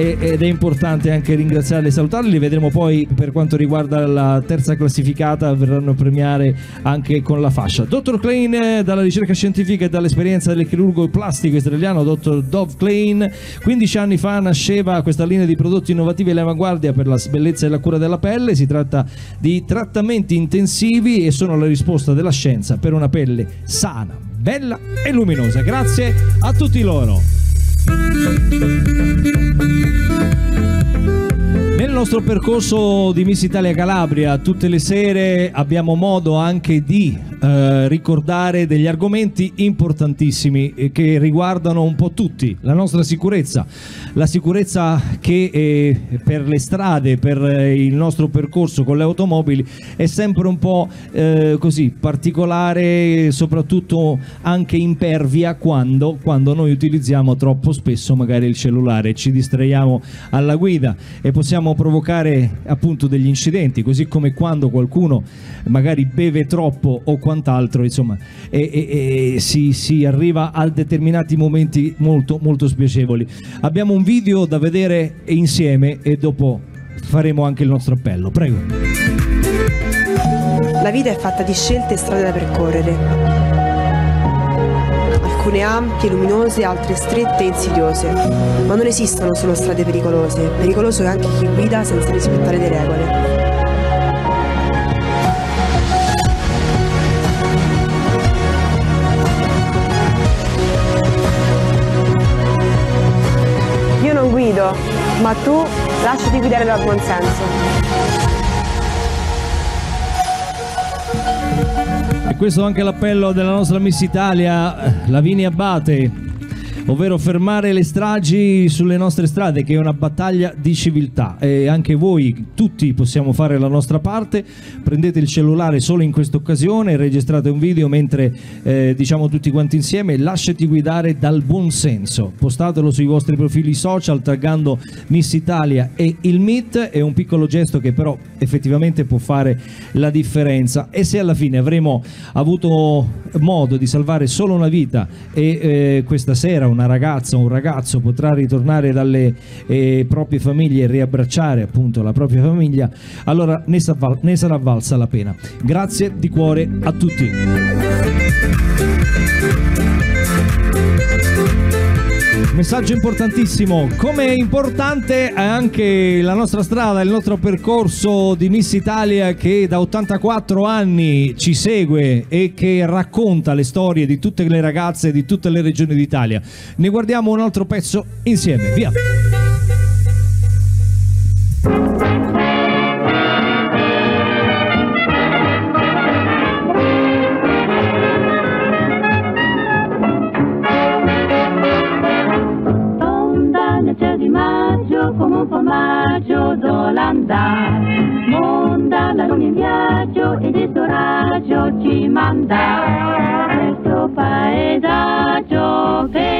Ed è importante anche ringraziarli e salutarli. Li vedremo poi per quanto riguarda la terza classificata, verranno a premiare anche con la fascia. Dottor Klein, eh, dalla ricerca scientifica e dall'esperienza del chirurgo plastico israeliano, dottor Dov Klein, 15 anni fa nasceva questa linea di prodotti innovativi all'avanguardia per la bellezza e la cura della pelle. Si tratta di trattamenti intensivi e sono la risposta della scienza per una pelle sana, bella e luminosa. Grazie a tutti loro. Nostro percorso di Miss Italia Calabria, tutte le sere abbiamo modo anche di eh, ricordare degli argomenti importantissimi eh, che riguardano un po' tutti, la nostra sicurezza, la sicurezza che eh, per le strade, per eh, il nostro percorso con le automobili è sempre un po' eh, così particolare, soprattutto anche impervia quando, quando noi utilizziamo troppo spesso magari il cellulare, ci distraiamo alla guida e possiamo provocare provocare appunto degli incidenti, così come quando qualcuno magari beve troppo o quant'altro, insomma, e, e- e si, si arriva a determinati momenti molto, molto spiacevoli. Abbiamo un video da vedere insieme e dopo faremo anche il nostro appello. Prego. La vita è fatta di scelte e strade da percorrere. Alcune ampie, luminose, altre strette e insidiose. Ma non esistono solo strade pericolose. Pericoloso è anche chi guida senza rispettare le regole. Io non guido, ma tu lasciati guidare dal buonsenso. E questo anche l'appello della nostra Miss Italia, Lavinia Abate, ovvero fermare le stragi sulle nostre strade, che è una battaglia di civiltà. E anche voi, tutti, possiamo fare la nostra parte. Prendete il cellulare solo in questa occasione, registrate un video mentre eh, diciamo tutti quanti insieme, lasciati guidare dal buon senso. Postatelo sui vostri profili social taggando Miss Italia e il MIT, è un piccolo gesto che però effettivamente può fare la differenza. E se alla fine avremo avuto modo di salvare solo una vita e eh, questa sera una ragazza o un ragazzo potrà ritornare dalle eh, proprie famiglie e riabbracciare appunto la propria famiglia, allora ne, sa- ne sarà valsa la pena. Grazie di cuore a tutti. Messaggio importantissimo, come è importante anche la nostra strada, il nostro percorso di Miss Italia che da 84 anni ci segue e che racconta le storie di tutte le ragazze di tutte le regioni d'Italia. Ne guardiamo un altro pezzo insieme, via. Nel cielo di maggio come un formaggio d'Olanda Monda la luna in viaggio ed il suo raggio ci manda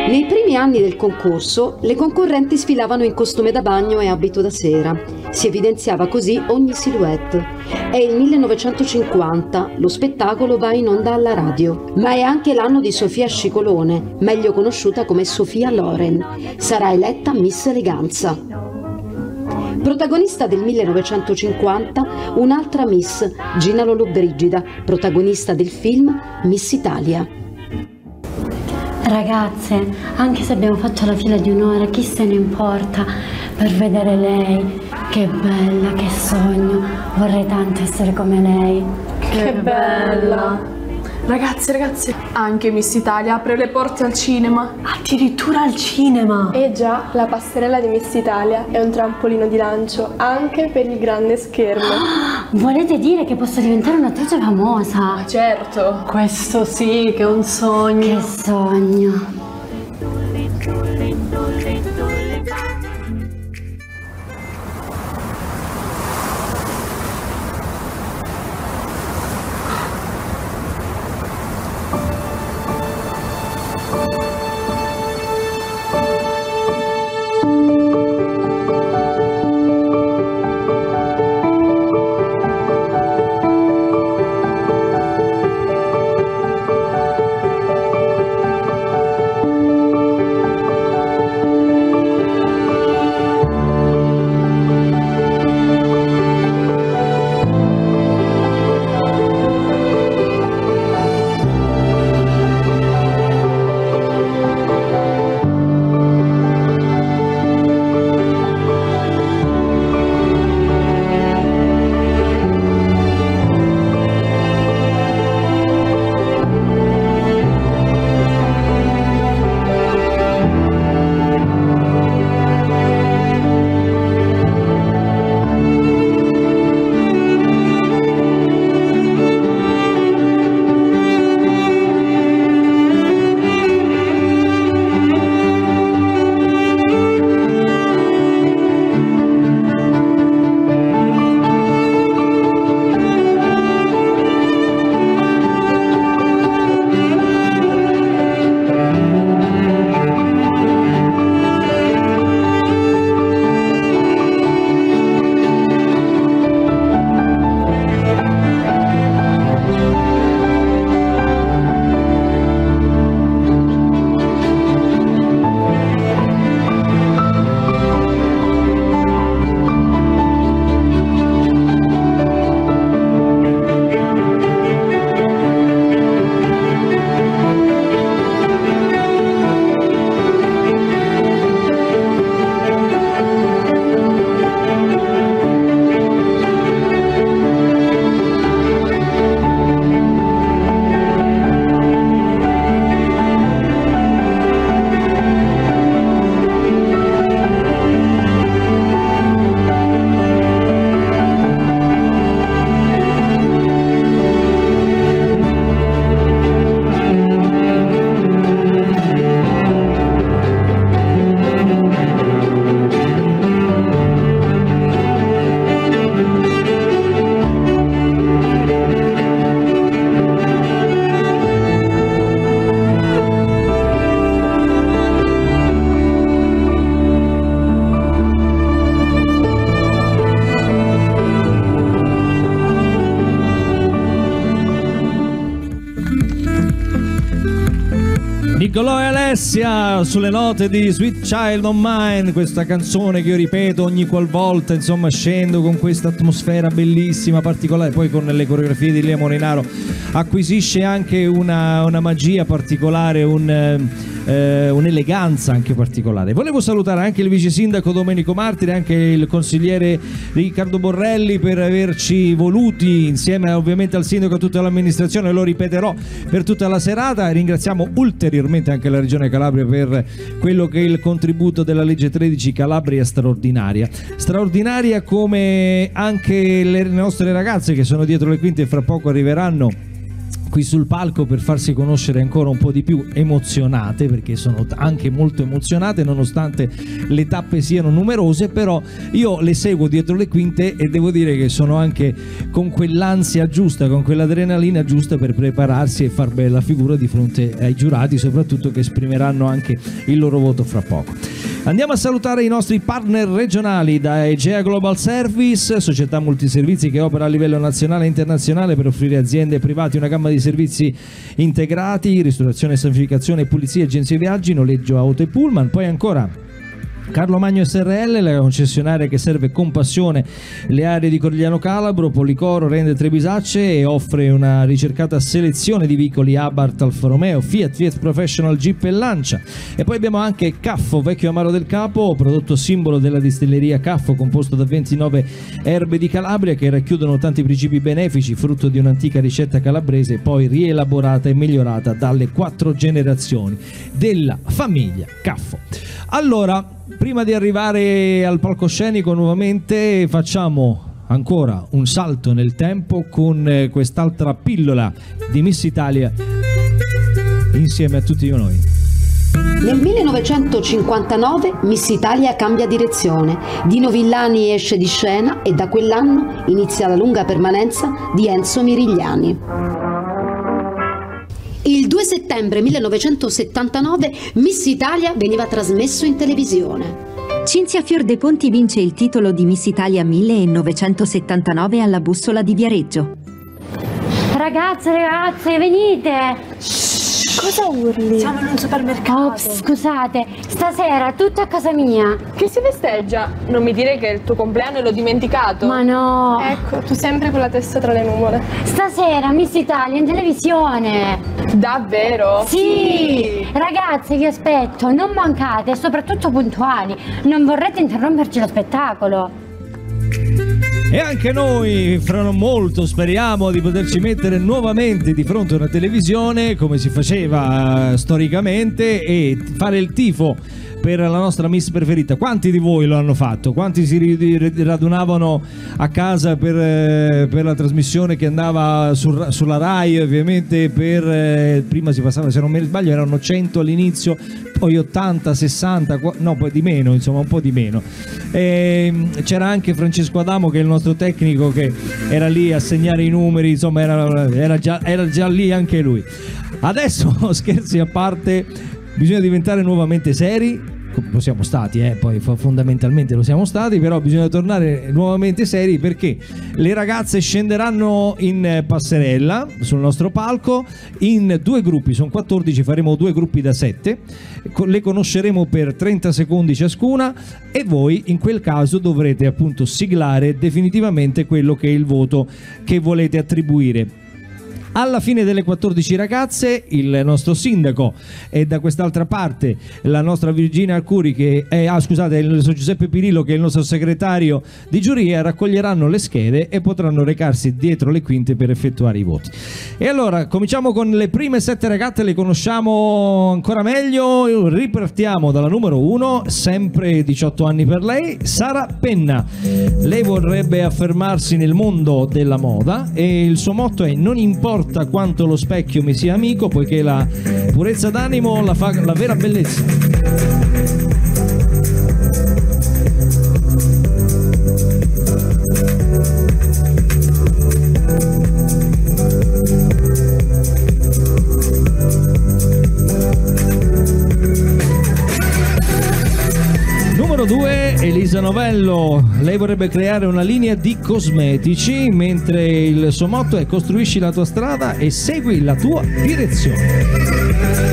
Nei primi anni del concorso le concorrenti sfilavano in costume da bagno e abito da sera. Si evidenziava così ogni silhouette. È il 1950, lo spettacolo va in onda alla radio. Ma è anche l'anno di Sofia Scicolone, meglio conosciuta come Sofia Loren. Sarà eletta Miss Eleganza. Protagonista del 1950, un'altra Miss, Gina Lollobrigida, protagonista del film Miss Italia. Ragazze, anche se abbiamo fatto la fila di un'ora, chi se ne importa per vedere lei? Che bella, che sogno. Vorrei tanto essere come lei. Che bella! Ragazzi, ragazzi, anche Miss Italia apre le porte al cinema. Addirittura al cinema! E già, la passerella di Miss Italia è un trampolino di lancio anche per il grande schermo. [gasps] Volete dire che posso diventare un'attrice famosa? certo! Questo sì, che è un sogno. Che sogno. Sulle note di Sweet Child of Mine, questa canzone che io ripeto ogni qualvolta, insomma scendo con questa atmosfera bellissima, particolare, poi con le coreografie di Lia Morinaro acquisisce anche una, una magia particolare, un, eh, un'eleganza anche particolare. Volevo salutare anche il vice sindaco Domenico Martire, anche il consigliere Riccardo Borrelli per averci voluti insieme ovviamente al sindaco e a tutta l'amministrazione, lo ripeterò per tutta la serata. Ringraziamo ulteriormente anche la Regione Calabria per quello che è il contributo della legge 13 Calabria straordinaria. Straordinaria come anche le nostre ragazze che sono dietro le quinte e fra poco arriveranno qui sul palco per farsi conoscere ancora un po' di più emozionate perché sono anche molto emozionate nonostante le tappe siano numerose però io le seguo dietro le quinte e devo dire che sono anche con quell'ansia giusta con quell'adrenalina giusta per prepararsi e far bella figura di fronte ai giurati soprattutto che esprimeranno anche il loro voto fra poco. Andiamo a salutare i nostri partner regionali da Egea Global Service, società multiservizi che opera a livello nazionale e internazionale per offrire aziende e privati una gamma di servizi integrati, ristorazione, sanificazione, pulizia, agenzie viaggi, noleggio auto e pullman. Poi ancora Carlo Magno SRL, la concessionaria che serve con passione le aree di Corigliano Calabro, Policoro, Rende Trebisacce e offre una ricercata selezione di veicoli Abarth, Alfa Romeo, Fiat, Fiat Professional, Jeep e Lancia. E poi abbiamo anche Caffo, vecchio amaro del capo, prodotto simbolo della distilleria Caffo, composto da 29 erbe di Calabria che racchiudono tanti principi benefici, frutto di un'antica ricetta calabrese, poi rielaborata e migliorata dalle quattro generazioni della famiglia Caffo. Allora, prima di arrivare al palcoscenico nuovamente facciamo ancora un salto nel tempo con eh, quest'altra pillola di Miss Italia insieme a tutti noi. Nel 1959 Miss Italia cambia direzione, Dino Villani esce di scena e da quell'anno inizia la lunga permanenza di Enzo Mirigliani. Il 2 settembre 1979 Miss Italia veniva trasmesso in televisione. Cinzia Fiordeponti vince il titolo di Miss Italia 1979 alla bussola di Viareggio. Ragazze, ragazze, venite! Cosa urli? Siamo in un supermercato. scusate, stasera tutto a casa mia. Che si festeggia? Non mi dire che è il tuo compleanno e l'ho dimenticato. Ma no. Ecco, tu sempre con la testa tra le nuvole. Stasera Miss Italia in televisione. Davvero? Sì! Ragazze, vi aspetto, non mancate e soprattutto puntuali. Non vorrete interromperci lo spettacolo. E anche noi, fra non molto, speriamo di poterci mettere nuovamente di fronte a una televisione come si faceva eh, storicamente e fare il tifo per la nostra Miss preferita. Quanti di voi lo hanno fatto? Quanti si radunavano a casa per, eh, per la trasmissione che andava sul- sulla Rai, ovviamente per eh, prima si passava, se non mi sbaglio, erano 100 all'inizio, poi 80, 60, qua- no, poi di meno, insomma, un po' di meno. E, c'era anche Francesco Adamo che è il nostro tecnico che era lì a segnare i numeri, insomma, era, era già, era già lì anche lui. Adesso, [laughs] scherzi a parte, bisogna diventare nuovamente seri. Lo siamo stati, eh, poi fo- fondamentalmente lo siamo stati, però bisogna tornare nuovamente seri perché le ragazze scenderanno in passerella sul nostro palco in due gruppi, sono 14, faremo due gruppi da 7, le conosceremo per 30 secondi ciascuna e voi in quel caso dovrete appunto siglare definitivamente quello che è il voto che volete attribuire. Alla fine delle 14 ragazze, il nostro sindaco e da quest'altra parte la nostra Virginia Arcuri, che è, ah, scusate, il nostro Giuseppe Pirillo, che è il nostro segretario di giuria, raccoglieranno le schede e potranno recarsi dietro le quinte per effettuare i voti. E allora cominciamo con le prime sette ragazze, le conosciamo ancora meglio. Ripartiamo dalla numero 1, sempre 18 anni per lei, Sara Penna. Lei vorrebbe affermarsi nel mondo della moda e il suo motto è non importa quanto lo specchio mi sia amico, poiché la purezza d'animo la fa la vera bellezza. Numero 2, Elisa Novello, lei vorrebbe creare una linea di cosmetici, mentre il suo motto è costruisci la tua strada e segui la tua direzione.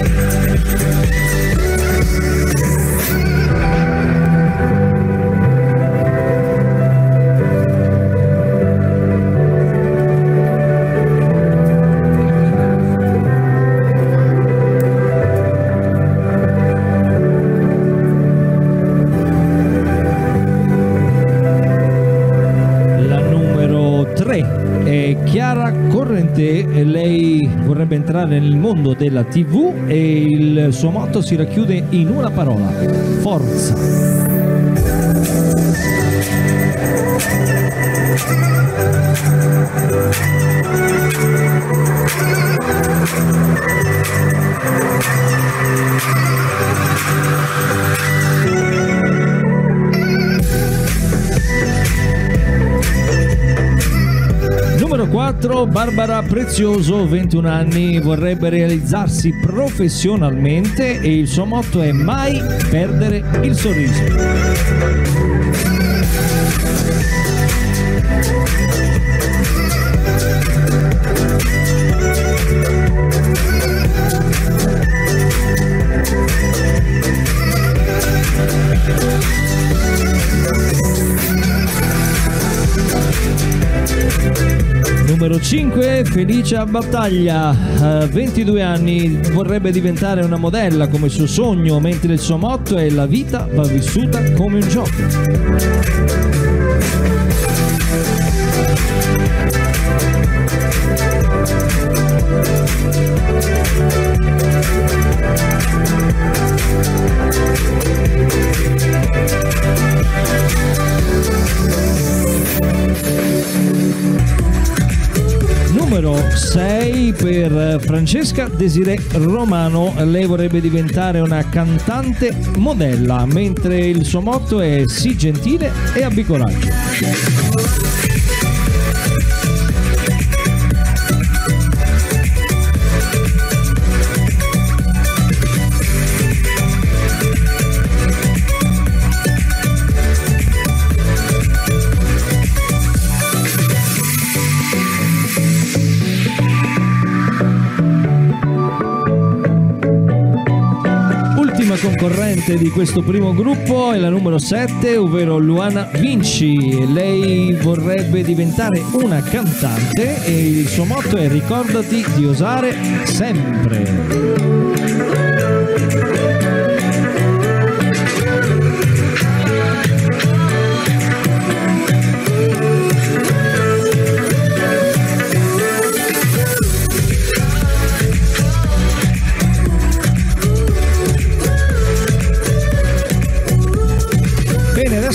Nel mondo della TV e il suo motto si racchiude in una parola, forza. Numero 4, Barbara Prezioso, 21 anni, vorrebbe realizzarsi professionalmente e il suo motto è mai perdere il sorriso. Numero 5, Felicia Battaglia, eh, 22 anni, vorrebbe diventare una modella come suo sogno, mentre il suo motto è la vita va vissuta come un gioco. Numero 6 per Francesca Desiree Romano, lei vorrebbe diventare una cantante modella, mentre il suo motto è sii gentile e abbi coraggio. Concorrente di questo primo gruppo è la numero 7, ovvero Luana Vinci. Lei vorrebbe diventare una cantante e il suo motto è ricordati di osare sempre.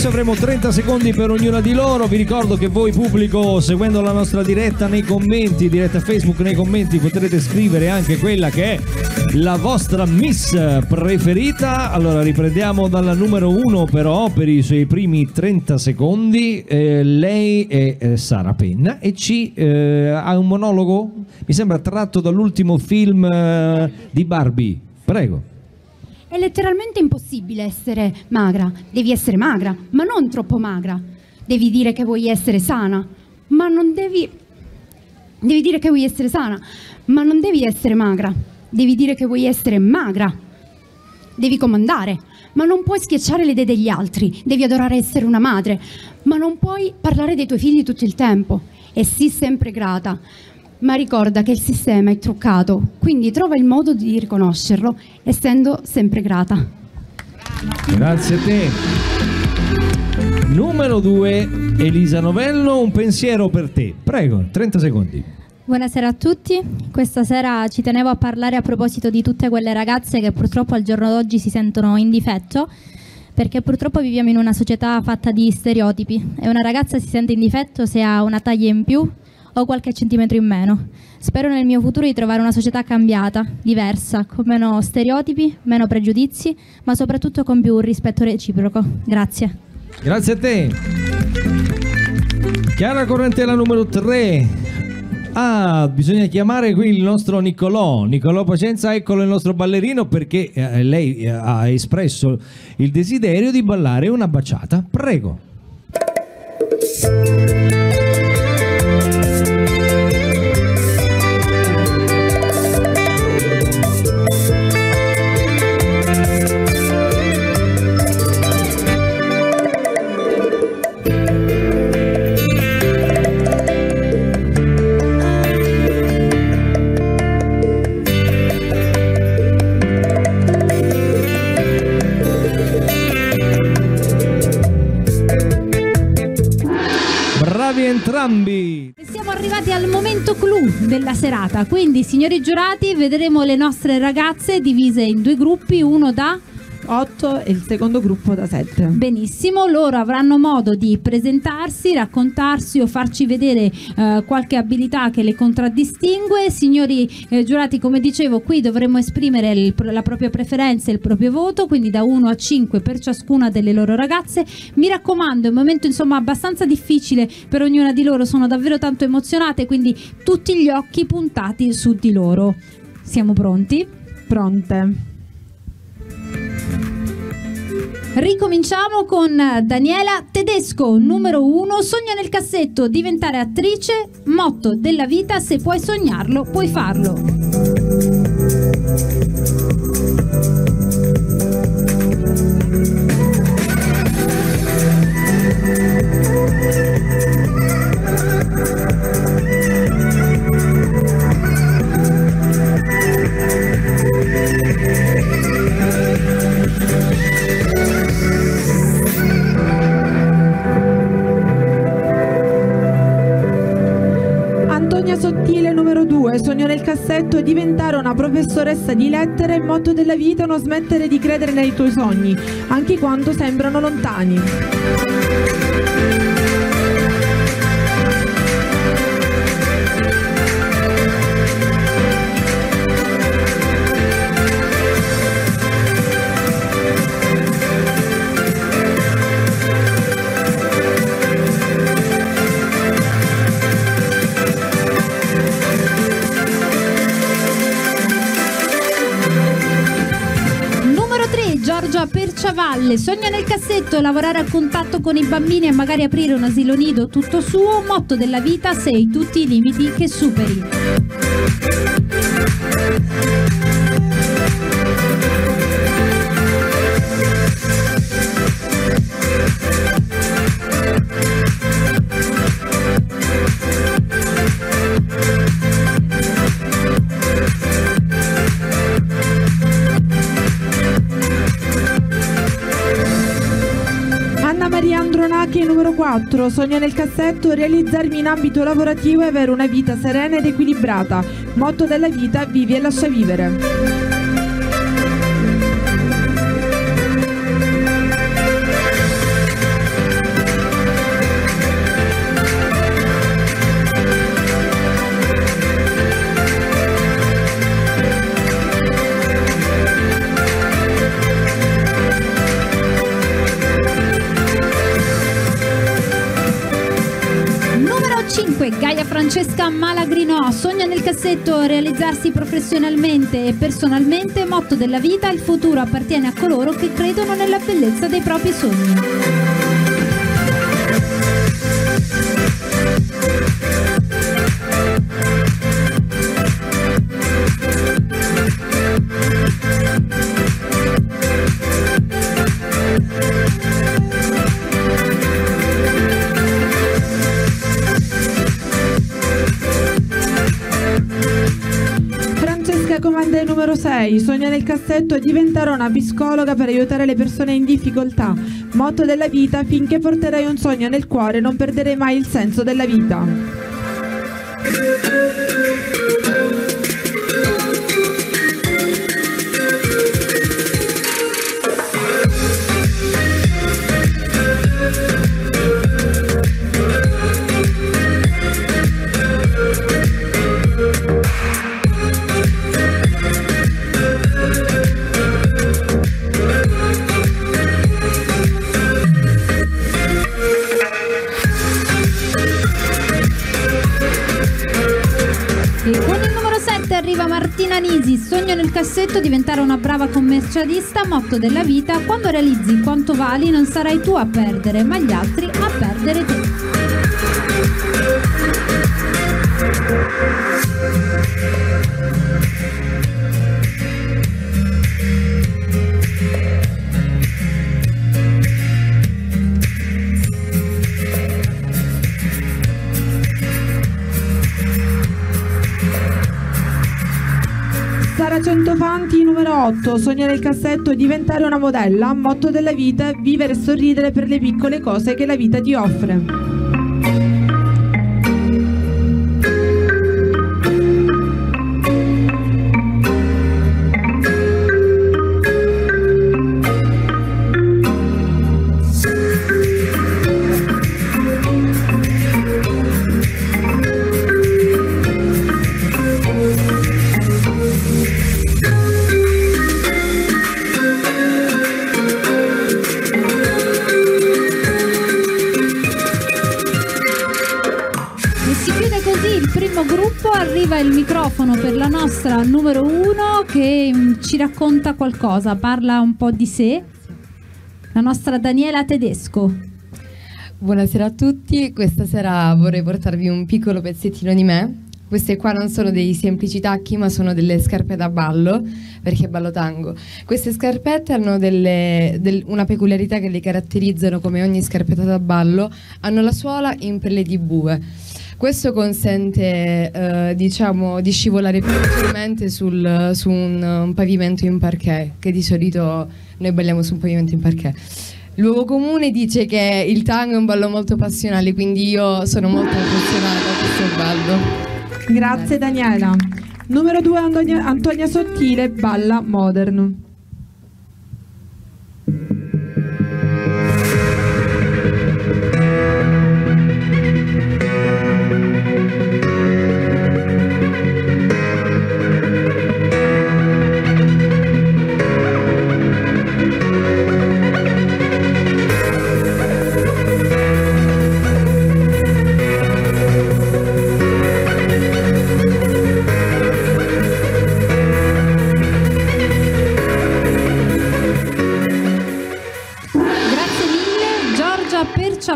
Adesso avremo 30 secondi per ognuna di loro. Vi ricordo che voi pubblico, seguendo la nostra diretta nei commenti, diretta Facebook nei commenti, potrete scrivere anche quella che è la vostra miss preferita. Allora, riprendiamo dalla numero 1 però per i suoi primi 30 secondi. Eh, lei è eh, Sara Penna e ci eh, ha un monologo, mi sembra tratto dall'ultimo film eh, di Barbie. Prego. È letteralmente impossibile essere magra. Devi essere magra, ma non troppo magra. Devi dire che vuoi essere sana, ma non devi. Devi dire che vuoi essere sana, ma non devi essere magra. Devi dire che vuoi essere magra. Devi comandare, ma non puoi schiacciare le idee degli altri. Devi adorare essere una madre, ma non puoi parlare dei tuoi figli tutto il tempo. E sii sempre grata. Ma ricorda che il sistema è truccato, quindi trova il modo di riconoscerlo, essendo sempre grata. Grazie a te. Numero 2, Elisa Novello, un pensiero per te. Prego, 30 secondi. Buonasera a tutti, questa sera ci tenevo a parlare a proposito di tutte quelle ragazze che purtroppo al giorno d'oggi si sentono in difetto perché purtroppo viviamo in una società fatta di stereotipi e una ragazza si sente in difetto se ha una taglia in più o qualche centimetro in meno. Spero nel mio futuro di trovare una società cambiata, diversa, con meno stereotipi, meno pregiudizi, ma soprattutto con più rispetto reciproco. Grazie. Grazie a te. Chiara Correntela numero 3. Ah, bisogna chiamare qui il nostro Niccolò. Niccolò Pacenza, eccolo il nostro ballerino perché eh, lei eh, ha espresso il desiderio di ballare una baciata. Prego. Della serata, quindi signori giurati vedremo le nostre ragazze divise in due gruppi, uno da 8 e il secondo gruppo da 7. Benissimo, loro avranno modo di presentarsi, raccontarsi o farci vedere eh, qualche abilità che le contraddistingue. Signori eh, giurati, come dicevo, qui dovremo esprimere il- la propria preferenza e il proprio voto, quindi da 1 a 5 per ciascuna delle loro ragazze. Mi raccomando, è un momento insomma abbastanza difficile per ognuna di loro, sono davvero tanto emozionate, quindi tutti gli occhi puntati su di loro. Siamo pronti? Pronte. Ricominciamo con Daniela Tedesco, numero 1, sogno nel cassetto, diventare attrice, motto della vita, se puoi sognarlo, puoi farlo. 2, sogno nel cassetto è diventare una professoressa di lettere, il motto della vita è non smettere di credere nei tuoi sogni, anche quando sembrano lontani. Giorgia Perciavalle, sogna nel cassetto, lavorare a contatto con i bambini e magari aprire un asilo nido tutto suo, motto della vita, sei tutti i limiti che superi. 2004 sogno nel cassetto realizzarmi in ambito lavorativo e avere una vita serena ed equilibrata. Motto della vita vivi e lascia vivere. Francesca Malagrino, sogna nel cassetto realizzarsi professionalmente e personalmente, motto della vita, il futuro appartiene a coloro che credono nella bellezza dei propri sogni. Numero 6, sogna nel cassetto diventare una psicologa per aiutare le persone in difficoltà, motto della vita, finché porterai un sogno nel cuore non perderai mai il senso della vita. Arriva Martina Nisi, sogno nel cassetto diventare una brava commercialista, motto della vita, quando realizzi quanto vali non sarai tu a perdere, ma gli altri a perdere te. Centofanti numero 8, sogna nel cassetto diventare una modella, motto della vita, vivere e sorridere per le piccole cose che la vita ti offre. Racconta qualcosa, parla un po' di sé. La nostra Daniela Tedesco. Buonasera a tutti, questa sera vorrei portarvi un piccolo pezzettino di me. Queste qua non sono dei semplici tacchi, ma sono delle scarpe da ballo, perché ballo tango. Queste scarpette hanno delle- del- una peculiarità che le caratterizzano come ogni scarpetta da ballo, hanno la suola in pelle di bue. Questo consente, eh, diciamo, di scivolare più facilmente sul- su un, un pavimento in parquet, che di solito noi balliamo su un pavimento in parquet. Luogo comune dice che il tango è un ballo molto passionale, quindi io sono molto affezionata a questo ballo. Grazie Daniela. Numero 2 Antonia, Sottile, balla modern.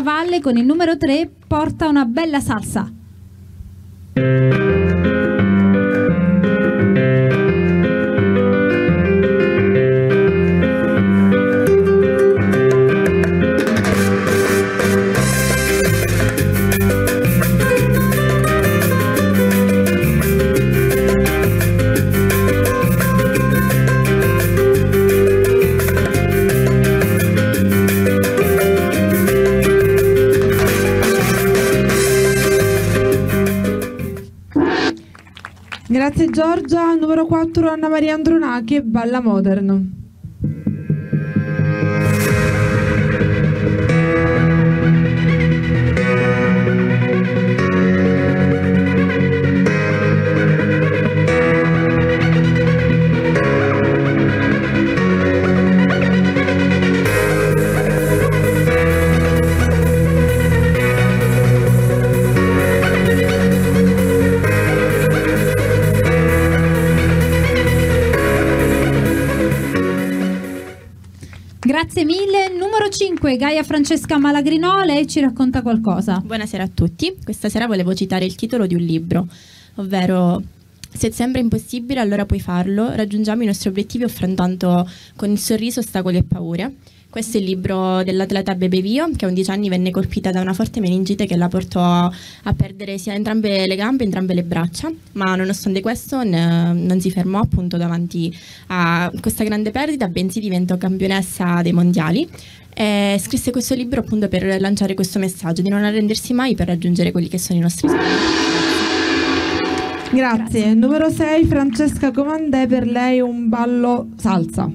Perciavalle con il numero 3 porta una bella salsa. 2004 Anna Maria Andronache balla moderno. 5 Gaia Francesca Malagrino, lei ci racconta qualcosa. Buonasera a tutti. Questa sera volevo citare il titolo di un libro, ovvero Se sembra impossibile, allora puoi farlo. Raggiungiamo i nostri obiettivi affrontando con il sorriso ostacoli e paure. Questo è il libro dell'atleta Bebe Vio, che a 11 anni venne colpita da una forte meningite che la portò a perdere sia entrambe le gambe entrambe le braccia, ma nonostante questo ne- non si fermò appunto davanti a questa grande perdita, bensì diventò campionessa dei mondiali e scrisse questo libro appunto per lanciare questo messaggio di non arrendersi mai per raggiungere quelli che sono i nostri sogni. Grazie. Numero 6 Francesca Comandè, per lei un ballo salsa.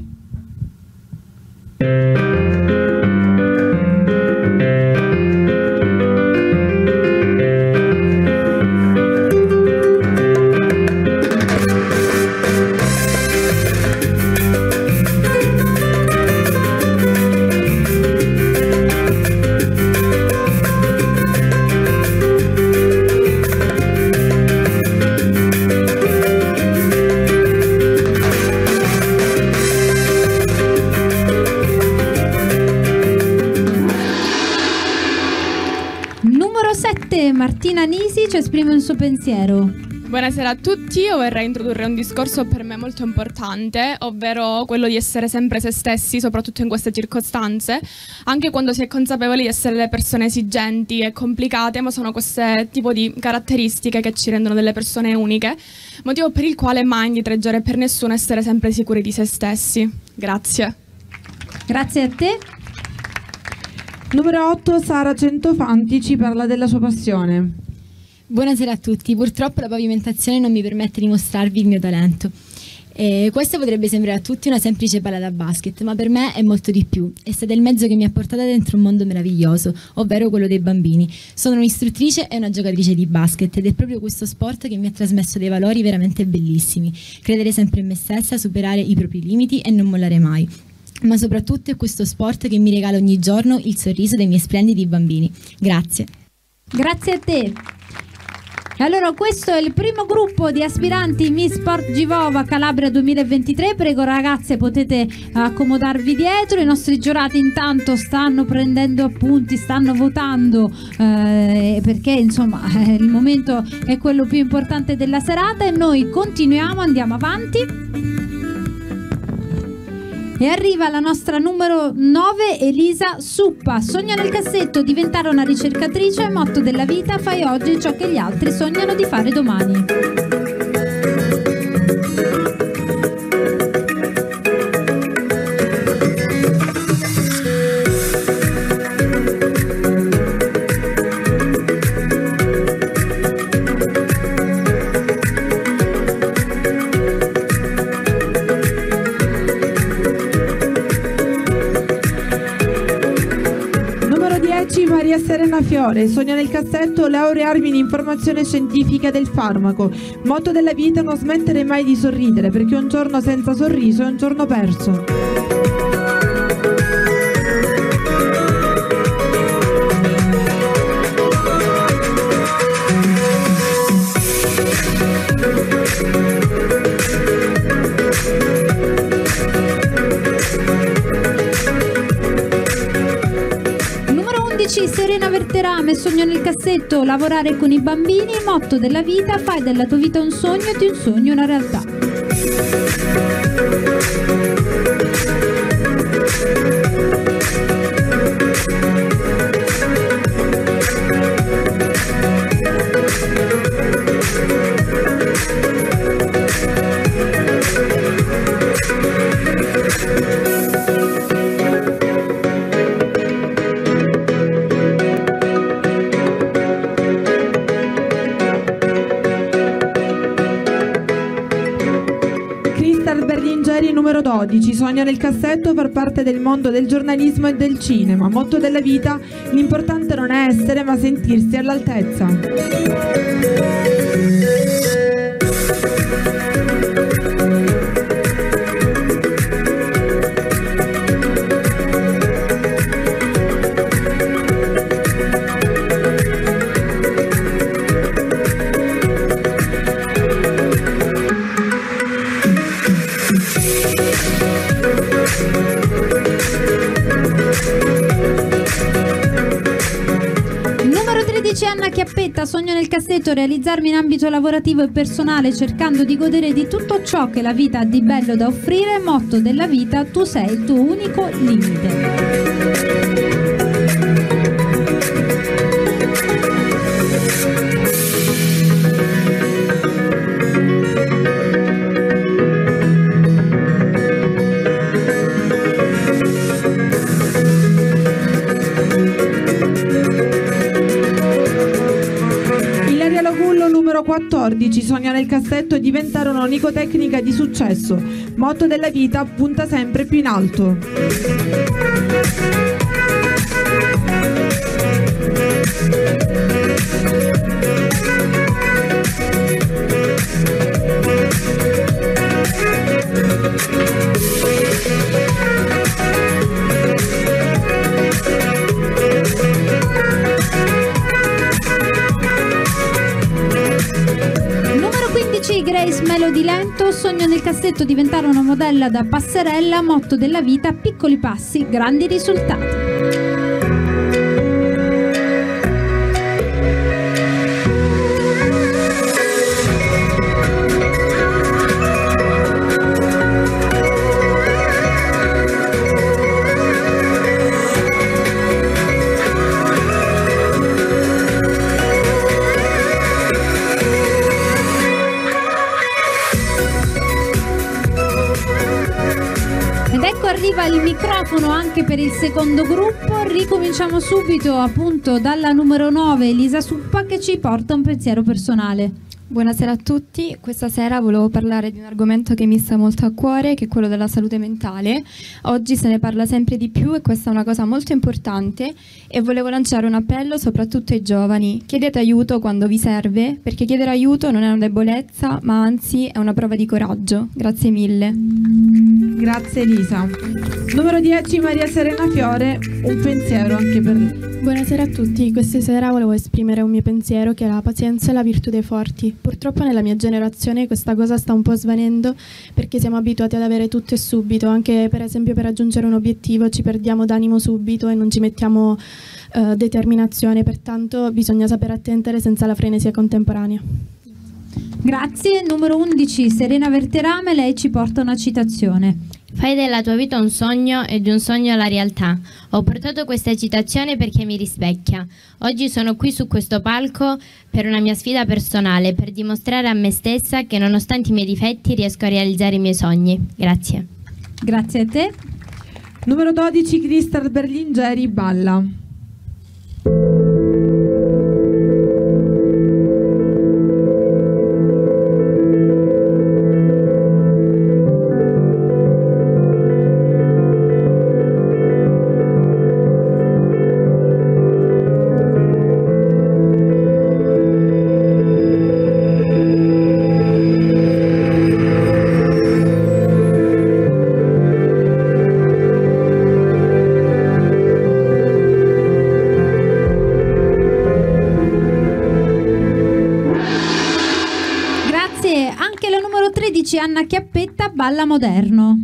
Suo pensiero. Buonasera a tutti, io vorrei introdurre un discorso per me molto importante, ovvero quello di essere sempre se stessi, soprattutto in queste circostanze, anche quando si è consapevoli di essere le persone esigenti e complicate, ma sono queste tipo di caratteristiche che ci rendono delle persone uniche, motivo per il quale mai indietreggiare per nessuno essere sempre sicuri di se stessi. Grazie. Grazie a te. Numero 8, Sara Centofanti ci parla della sua passione. Buonasera a tutti, purtroppo la pavimentazione non mi permette di mostrarvi il mio talento. E questa potrebbe sembrare a tutti una semplice palla da basket, ma per me è molto di più. È stato il mezzo che mi ha portato dentro un mondo meraviglioso, ovvero quello dei bambini. Sono un'istruttrice e una giocatrice di basket ed è proprio questo sport che mi ha trasmesso dei valori veramente bellissimi. Credere sempre in me stessa, superare i propri limiti e non mollare mai. Ma soprattutto è questo sport che mi regala ogni giorno il sorriso dei miei splendidi bambini. Grazie. Grazie a te. Allora, questo è il primo gruppo di aspiranti Miss Sport Givova Calabria 2023. Prego ragazze, potete accomodarvi dietro. I nostri giurati intanto stanno prendendo appunti, stanno votando eh, perché insomma eh, il momento è quello più importante della serata e noi continuiamo, andiamo avanti. E arriva la nostra numero 9, Elisa Suppa. Sogna nel cassetto, diventare una ricercatrice, motto della vita, fai oggi ciò che gli altri sognano di fare domani. Fiore. Sogna nel cassetto laurearmi in informazione scientifica del farmaco. Motto della vita non smettere mai di sorridere, perché un giorno senza sorriso è un giorno perso. Verterame. Sogno nel cassetto, lavorare con i bambini. Motto della vita, fai della tua vita un sogno e di un sogno una realtà. 12. Sogna nel cassetto far parte del mondo del giornalismo e del cinema. Motto della vita, l'importante non è essere ma sentirsi all'altezza. Cassetto, realizzarmi in ambito lavorativo e personale cercando di godere di tutto ciò che la vita ha di bello da offrire, motto della vita, tu sei il tuo unico limite. Numero 14. Sogna nel cassetto diventare un'onicotecnica di successo. Motto della vita, punta sempre più in alto. Numero 15 Grace Melody Lento, sogno nel cassetto diventare una modella da passerella, motto della vita, piccoli passi, grandi risultati. Arriva il microfono anche per il secondo gruppo. Ricominciamo subito appunto dalla numero 9, Elisa Suppa, che ci porta un pensiero personale. Buonasera a tutti, questa sera volevo parlare di un argomento che mi sta molto a cuore, che è quello della salute mentale. Oggi se ne parla sempre di più e questa è una cosa molto importante e volevo lanciare un appello soprattutto ai giovani. Chiedete aiuto quando vi serve, perché chiedere aiuto non è una debolezza, ma anzi è una prova di coraggio. Grazie mille. Grazie Elisa. Numero 10 Maria Serena Fiore, un pensiero anche per lei. Buonasera a tutti, questa sera volevo esprimere un mio pensiero che la pazienza è la virtù dei forti. Purtroppo nella mia generazione questa cosa sta un po' svanendo perché siamo abituati ad avere tutto e subito, anche per esempio per raggiungere un obiettivo ci perdiamo d'animo subito e non ci mettiamo eh, determinazione, pertanto bisogna sapere attendere senza la frenesia contemporanea. Grazie. Numero 11, Serena Verterame, lei ci porta una citazione. Fai della tua vita un sogno e di un sogno la realtà. Ho portato questa citazione perché mi rispecchia. Oggi sono qui su questo palco per una mia sfida personale, per dimostrare a me stessa che nonostante i miei difetti riesco a realizzare i miei sogni. Grazie. Grazie a te. Numero 12 Crystal Berlingeri balla. Balla moderno.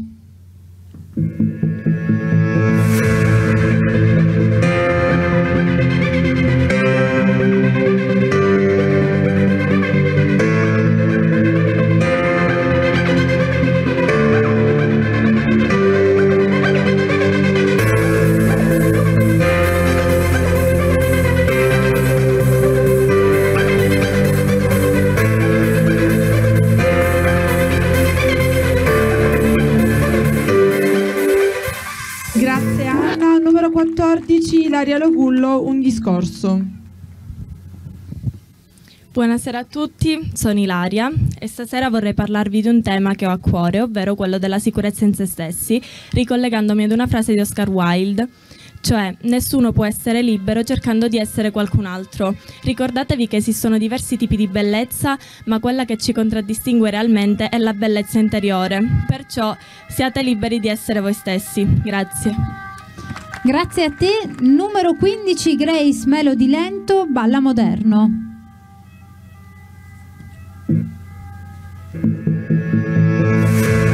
Ilaria Logullo, un discorso. Buonasera a tutti, sono Ilaria e stasera vorrei parlarvi di un tema che ho a cuore, ovvero quello della sicurezza in se stessi, ricollegandomi ad una frase di Oscar Wilde, cioè nessuno può essere libero cercando di essere qualcun altro. Ricordatevi che esistono diversi tipi di bellezza, ma quella che ci contraddistingue realmente è la bellezza interiore. Perciò siate liberi di essere voi stessi. Grazie. Grazie a te. Numero 15, Grace Melody Lento, balla moderno. Grazie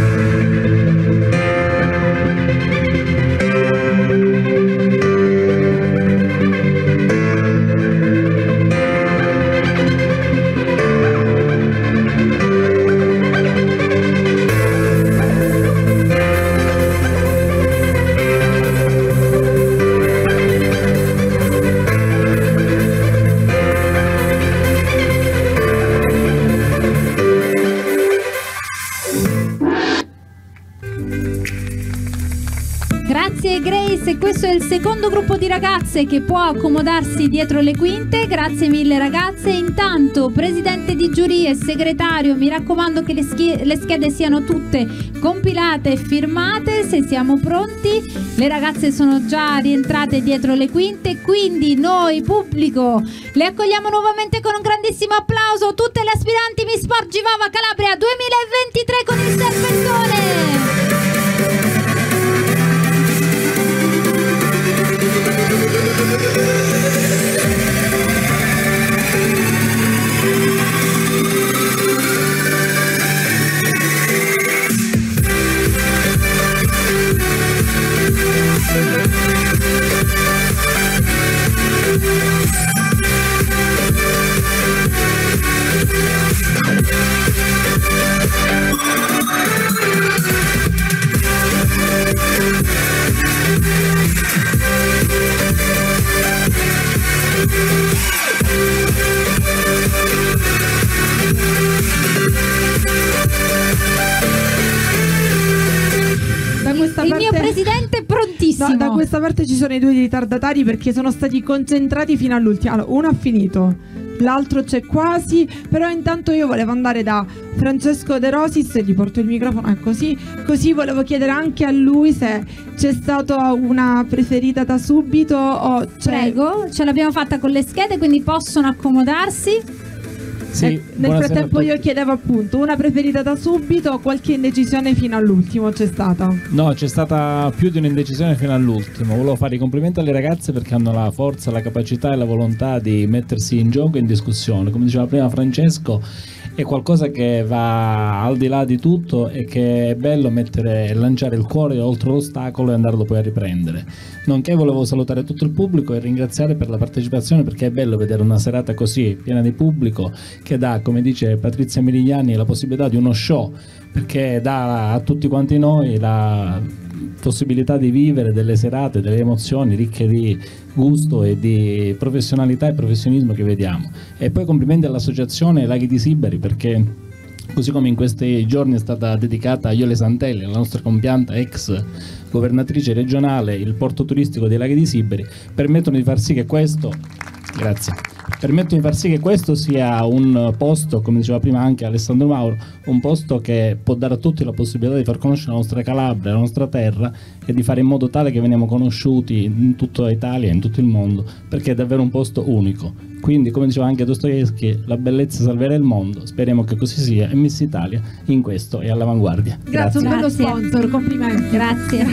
questo è il secondo gruppo di ragazze che può accomodarsi dietro le quinte. Grazie mille ragazze. Intanto, presidente di giuria e segretario, mi raccomando che le, schie- le schede siano tutte compilate e firmate. Se siamo pronti, le ragazze sono già rientrate dietro le quinte, quindi noi pubblico le accogliamo nuovamente con un grandissimo applauso. Tutte le aspiranti Miss Sport Givava Calabria 2023 con il serpentone. Thank bellissimo. No, da questa parte ci sono i due ritardatari perché sono stati concentrati fino all'ultimo. Allora, uno ha finito, l'altro c'è quasi, però intanto io volevo andare da Francesco De Rosis, gli porto il microfono, è così, così volevo chiedere anche a lui se c'è stata una preferita da subito o c'è... Prego, ce l'abbiamo fatta con le schede, quindi possono accomodarsi. Sì, Eh, Nel frattempo io chiedevo appunto una preferita da subito o qualche indecisione fino all'ultimo c'è stata? No, c'è stata più di un'indecisione fino all'ultimo. Volevo fare i complimenti alle ragazze perché hanno la forza, la capacità e la volontà di mettersi in gioco e in discussione. Come diceva prima Francesco, è qualcosa che va al di là di tutto e che è bello mettere, lanciare il cuore oltre l'ostacolo e andarlo poi a riprendere. Nonché volevo salutare tutto il pubblico e ringraziare per la partecipazione perché è bello vedere una serata così piena di pubblico che dà, come dice Patrizia Mirigliani, la possibilità di uno show perché dà a tutti quanti noi la possibilità di vivere delle serate, delle emozioni ricche di gusto e di professionalità e professionismo che vediamo. E poi complimenti all'associazione Laghi di Siberi perché così come in questi giorni è stata dedicata a Iole Santelli, la nostra compianta ex governatrice regionale, il porto turistico dei Laghi di Siberi, permettono di far sì che questo Grazie. Permettono di far sì che questo sia un posto, come diceva prima anche Alessandro Mauro, un posto che può dare a tutti la possibilità di far conoscere la nostra Calabria, la nostra terra e di fare in modo tale che veniamo conosciuti in tutta Italia e in tutto il mondo, perché è davvero un posto unico. Quindi, come diceva anche Dostoevsky, la bellezza salverà il mondo. Speriamo che così sia e Miss Italia in questo è all'avanguardia. Grazie, un bello sponsor, complimenti. Grazie.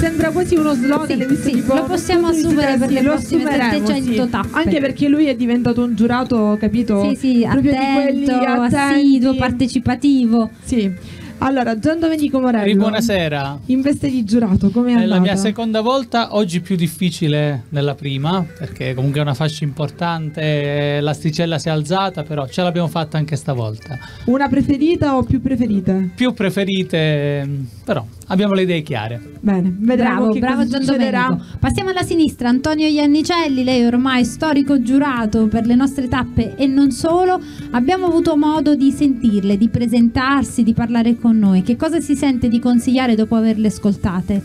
Sembra quasi uno slogan. Sì, sì, tipo, lo possiamo assumere per le lo prossime assumeremo, sette, cento sì. tappe. Anche perché lui è diventato un giurato, capito? Sì, sì, Proprio di quelli attento, assiduo, partecipativo. Sì. Allora, Gian Domenico Morello. Ri- buonasera. In veste di giurato, come è È la andata? mia seconda volta, oggi più difficile della prima, perché comunque è una fascia importante, l'asticella si è alzata, però ce l'abbiamo fatta anche stavolta. Una preferita o più preferite? Più preferite, però abbiamo le idee chiare. Bene, vedremo Bravo, che bravo cosa Gian succederà. Domenico. Passiamo alla sinistra, Antonio Iannicelli, lei ormai storico giurato per le nostre tappe e non solo. Abbiamo avuto modo di sentirle, di presentarsi, di parlare con noi. Che cosa si sente di consigliare dopo averle ascoltate?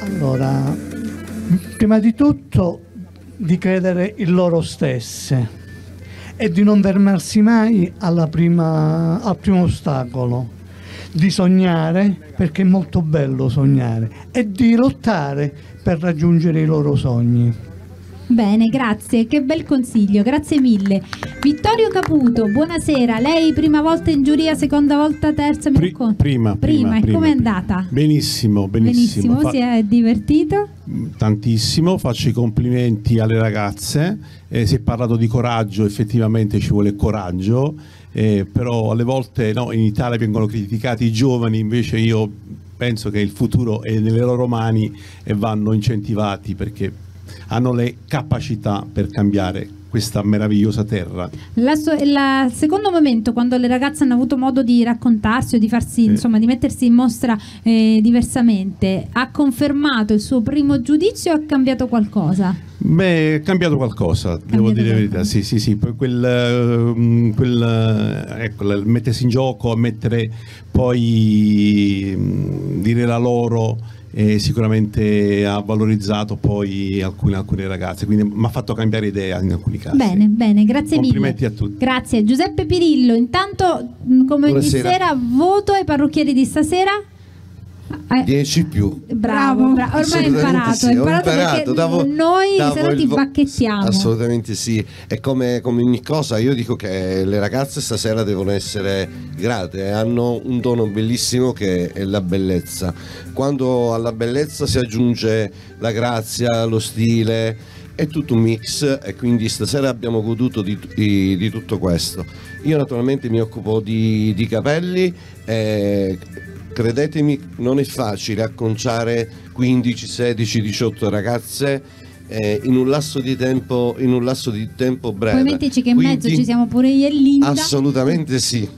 Allora, prima di tutto di credere in loro stesse e di non fermarsi mai prima- al primo ostacolo, di sognare perché è molto bello sognare e di lottare per raggiungere i loro sogni. Bene, grazie, che bel consiglio, grazie mille. Vittorio Caputo, buonasera. Lei prima volta in giuria, seconda volta, terza, mi racconta? Prima, prima, e prima, com'è prima. andata? Benissimo, benissimo. Fa- si è divertito? Tantissimo, faccio i complimenti alle ragazze. Eh, si è parlato di coraggio, effettivamente ci vuole coraggio, eh, però alle volte no, in Italia vengono criticati i giovani, invece io penso che il futuro è nelle loro mani e vanno incentivati perché hanno le capacità per cambiare questa meravigliosa terra. La so- il secondo momento, quando le ragazze hanno avuto modo di raccontarsi o di farsi, insomma, di mettersi in mostra eh, diversamente, ha confermato il suo primo giudizio o ha cambiato qualcosa? Beh, è cambiato qualcosa, devo dire la verità. Sì, sì, sì. Poi quel, ehm, quel, ecco, il mettersi in gioco, mettere poi mh, dire la loro. Eh, sicuramente ha valorizzato poi alcune, alcune ragazze, quindi mi ha fatto cambiare idea in alcuni casi. Bene, bene, grazie Complimenti mille. a tutti. Grazie. Giuseppe Pirillo, intanto mh, come ogni Buonasera. sera voto ai parrucchieri di stasera. Eh, 10 più. Bravo, bravo. ormai hai imparato, sì, imparato, imparato, davo- noi davo se no ti vo- bacchettiamo. Assolutamente sì, è come, come ogni cosa, io dico che le ragazze stasera devono essere grate, hanno un dono bellissimo che è la bellezza. Quando alla bellezza si aggiunge la grazia, lo stile, è tutto un mix e quindi stasera abbiamo goduto di, di- di tutto questo. Io naturalmente mi occupo di, di capelli e credetemi non è facile acconciare 15, 16, 18 ragazze eh, in un lasso di tempo in un lasso di tempo breve. Poi mettici che in mezzo Quindi- ci siamo pure io e Linda. Assolutamente sì.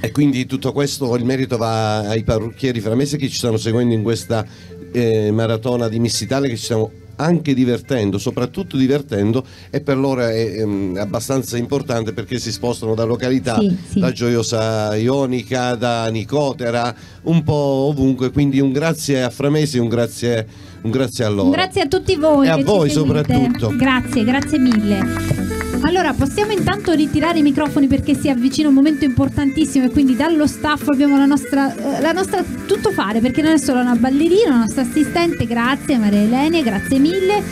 E quindi tutto questo il merito va ai parrucchieri framese che ci stanno seguendo in questa eh, maratona di Miss Italia che ci stiamo anche divertendo, soprattutto divertendo e per loro è, ehm, abbastanza importante perché si spostano da località, Sì, sì. da Gioiosa Ionica, da Nicotera, un po' ovunque, quindi un grazie a Framesi, un grazie, un grazie a loro. Grazie a tutti voi. E a voi seguite. soprattutto. Grazie, grazie mille. Allora, possiamo intanto ritirare i microfoni perché si avvicina un momento importantissimo e quindi dallo staff abbiamo la nostra, eh, la nostra tutto fare perché non è solo una ballerina, la nostra assistente, grazie Maria Elenia, grazie mille.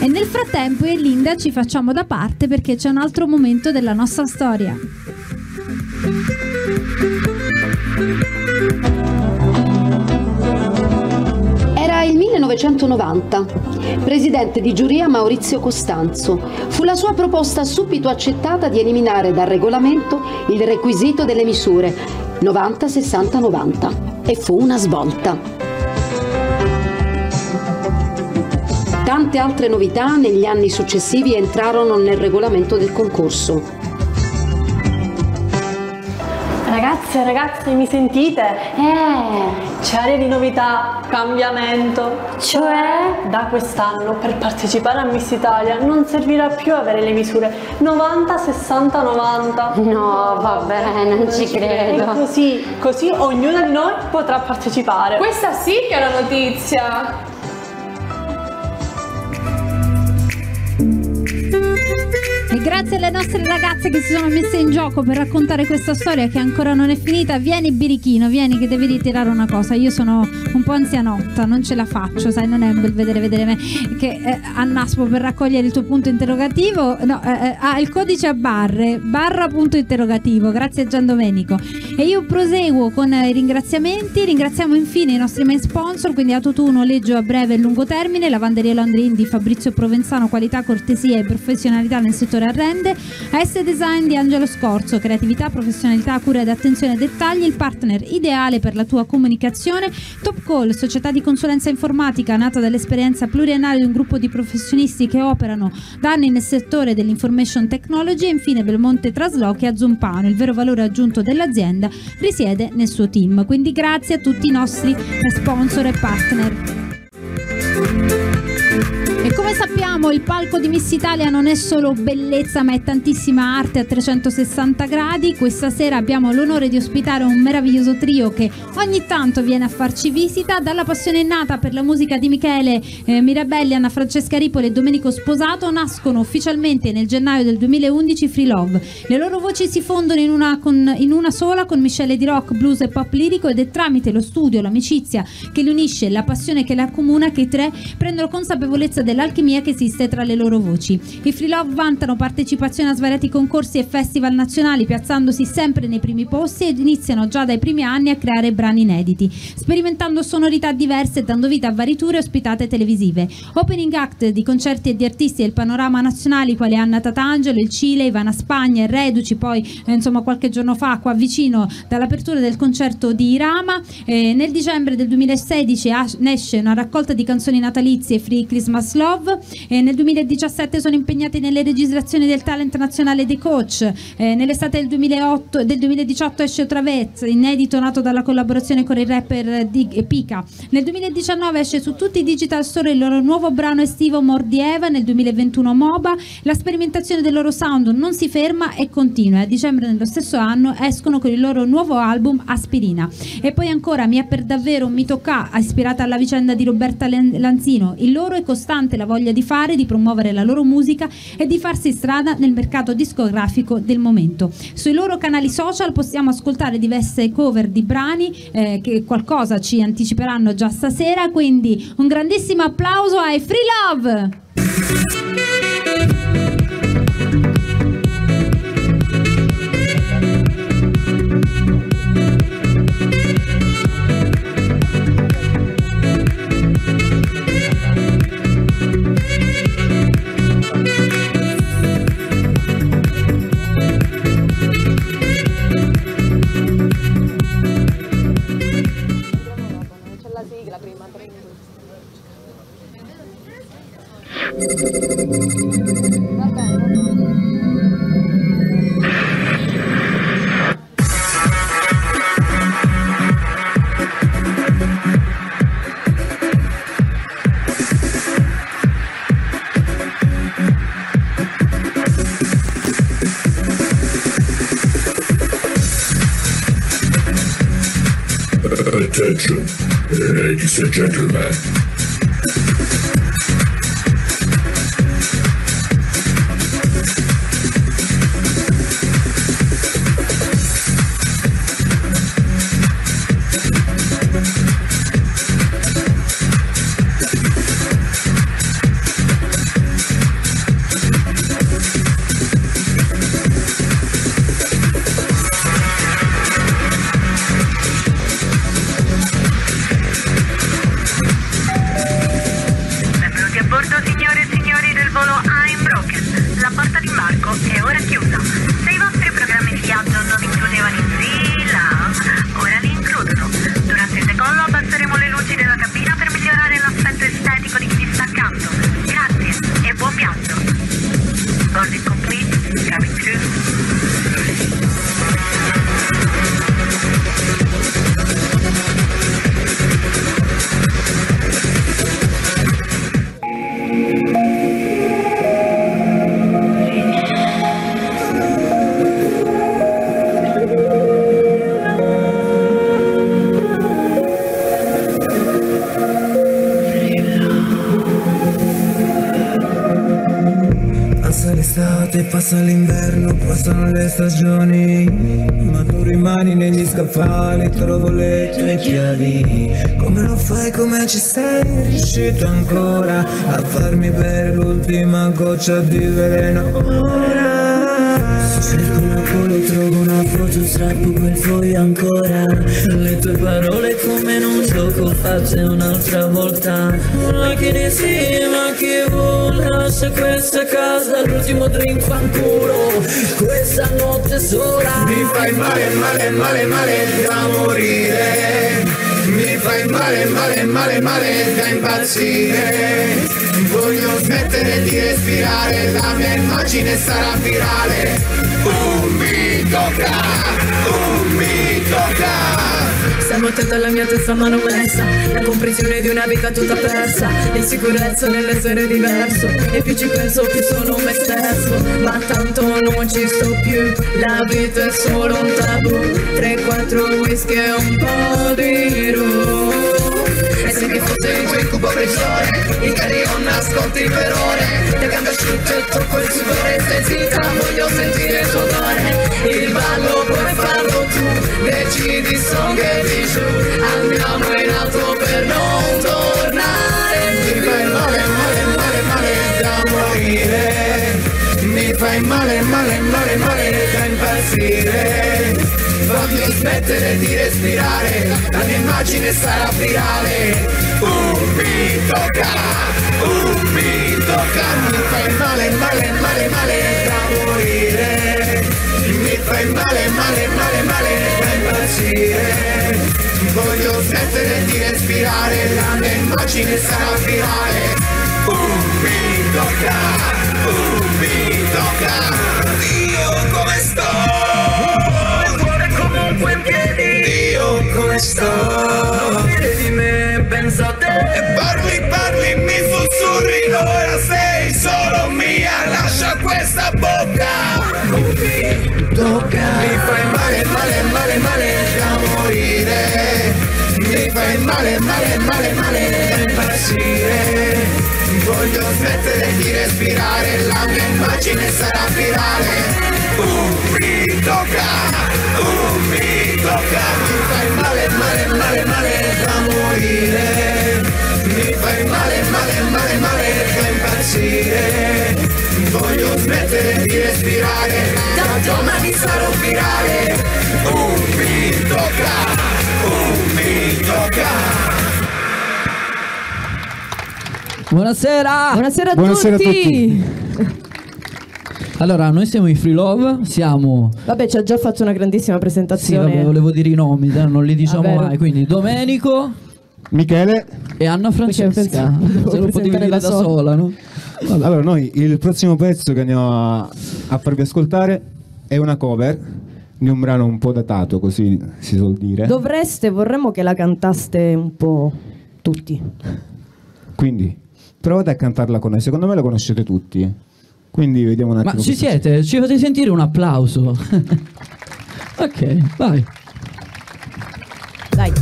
E nel frattempo io e Linda ci facciamo da parte perché c'è un altro momento della nostra storia. Il 1990. Presidente di giuria Maurizio Costanzo. Fu la sua proposta subito accettata di eliminare dal regolamento il requisito delle misure 90-60-90 e fu una svolta. Tante altre novità negli anni successivi entrarono nel regolamento del concorso. Ragazze e ragazzi, mi sentite? Eh! C'è aria di novità, cambiamento. Cioè? Da quest'anno per partecipare a Miss Italia non servirà più avere le misure 90, 60, 90. No, vabbè, non ci credo. E così, così ognuna di noi potrà partecipare. Questa sì che è una notizia. Grazie alle nostre ragazze che si sono messe in gioco per raccontare questa storia che ancora non è finita. Vieni Birichino, vieni che devi ritirare una cosa. Io sono un po' anzianotta, non ce la faccio, sai, non è un bel vedere vedere me che eh, annaspo per raccogliere il tuo punto interrogativo. No, eh, ah, il codice a barre, barra punto interrogativo. Grazie a Gian Domenico. E io proseguo con i ringraziamenti. Ringraziamo infine i nostri main sponsor, quindi Autotu noleggio a breve e lungo termine, Lavanderia Landrin di Fabrizio Provenzano, qualità, cortesia e professionalità nel settore arrende, AS Design di Angelo Scorzo, creatività, professionalità, cura ed attenzione ai dettagli, il partner ideale per la tua comunicazione, Top Call, società di consulenza informatica nata dall'esperienza pluriennale di un gruppo di professionisti che operano da anni nel settore dell'information technology. E infine Belmonte Traslochi a Zompano, il vero valore aggiunto dell'azienda risiede nel suo team. Quindi grazie a tutti i nostri sponsor e partner. Come sappiamo il palco di Miss Italia non è solo bellezza ma è tantissima arte a 360 gradi. Questa sera abbiamo l'onore di ospitare un meraviglioso trio che ogni tanto viene a farci visita. Dalla passione innata per la musica di Michele eh, Mirabelli, Anna Francesca Ripoli e Domenico Sposato nascono ufficialmente nel gennaio del 2011 Free Love. Le loro voci si fondono in una, con- in una sola con miscele di rock, blues e pop lirico ed è tramite lo studio, l'amicizia che li unisce la passione che le accomuna che i tre prendono consapevolezza dell'alchimia che esiste tra le loro voci. I Free Love vantano partecipazione a svariati concorsi e festival nazionali, piazzandosi sempre nei primi posti ed iniziano già dai primi anni a creare brani inediti, sperimentando sonorità diverse e dando vita a vari tour e ospitate televisive. Opening act di concerti e di artisti del panorama nazionali quali Anna Tatangelo, il Cile, Ivana Spagna e Reduci, poi eh, insomma qualche giorno fa qua vicino dall'apertura del concerto di Irama. Eh, nel dicembre del 2016 as- esce una raccolta di canzoni natalizie Free Christmas Love e nel 2017 sono impegnati nelle registrazioni del talent nazionale dei coach. Eh, nell'estate del, 2008 del 2018 esce Travezz, inedito nato dalla collaborazione con il rapper Dig- Pika. Nel 2019 esce su tutti i digital store il loro nuovo brano estivo Mordieva, nel 2021 MOBA. La sperimentazione del loro sound non si ferma e continua. A dicembre dello stesso anno escono con il loro nuovo album Aspirina. E poi ancora Mi è per davvero un mito K, ispirata alla vicenda di Roberta Lanzino. Il loro è costante la voglia di fare, di promuovere la loro musica e di farsi strada nel mercato discografico del momento. Sui loro canali social possiamo ascoltare diverse cover di brani eh, che qualcosa ci anticiperanno già stasera, quindi un grandissimo applauso ai Free Love! Gentlemen. Passa l'inverno, passano le stagioni Ma tu rimani negli scaffali, trovo le tue chiavi. Come lo fai, come ci sei riuscito ancora A farmi bere l'ultima goccia di veleno? Ora Cerco una colo, trovo una foto, strappo quel foglio ancora. Le tue parole come in un gioco fatte un'altra volta. Ma che ne sia, che vuole Lascia questa casa, l'ultimo drink fanculo Questa notte sola Mi fai male, male, male, male da morire. Mi fai male, male, male, male da impazzire. Voglio smettere di respirare, la mia immagine sarà virale. Un mi tocca, un mi tocca Stiamo attento alla mia testa mano messa La comprensione di una vita tutta persa. L'insicurezza nell'essere diverso. E più ci penso più sono me stesso. Ma tanto non ci sto più. La vita è solo un tabù. 3-4 whisky e un po' di rum E se mi fosse il tuo incubo prigione Il carillon nascondi per ore Te cambio asciutto e tocco il sudore. Stai zitta, voglio sentire il tuo odore. Il ballo puoi farlo tu. Decidi song e giù Andiamo in alto per non tornare. Mi fai male, male, male, male da morire. Mi fai male, male, male, male da impazzire Voglio smettere di respirare La mia immagine sarà virale. Un mi tocca, un mi tocca Mi fai male, male, male, male da morire. Mi fai male, male, male, male da impazzire. Voglio smettere di respirare La mia immagine sarà virale. Un mi tocca, un mi tocca Dio come sto In piedi Dio come sto. Dire di me, penso a te. E parli, parli, mi sussurri Ora sei solo mia Lascia questa bocca. Mi tocca. Mi fai male, male, male, male da morire. Mi fai male, male, male, male da impazzire. Voglio smettere di respirare La mia immagine sarà virale. Un mi tocca, un mi Mi fai male, male, male, male da morire. Mi fai male, male, male, male da impazzire. Voglio smettere di respirare. Da domani sarò virale. Un mi tocca, un mi tocca Buonasera! Buonasera a Buonasera a tutti! [laughs] Allora, noi siamo i Free Love, siamo... Vabbè, ci ha già fatto una grandissima Sì, presentazione. vabbè, volevo dire i nomi, non li diciamo Ah, mai. Quindi Domenico, Michele e Anna Francesca. Se lo potevi dire da da sola. sola, no? Allora, noi il prossimo pezzo che andiamo a, a farvi ascoltare è una cover di un brano un po' datato, così si suol dire. Dovreste, vorremmo che la cantaste un po' tutti. Quindi provate a cantarla con noi. Secondo me la conoscete tutti. Quindi vediamo un attimo. Ma ci siete? Ci fate sentire un applauso. [laughs] ok, vai. Dai.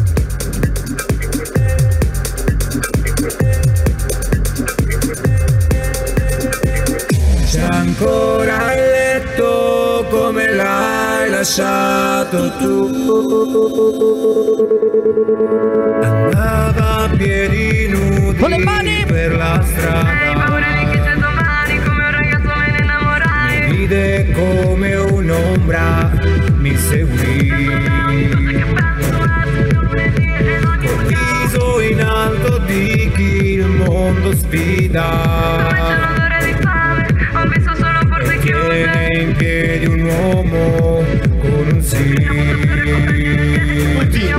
C'è ancora il letto come l'hai lasciato tu. Andava a piedi nudi Con le mani. per la strada. Vide come un'ombra, mi seguì. Col viso in alto di chi il mondo sfida. In piedi un uomo con un sì.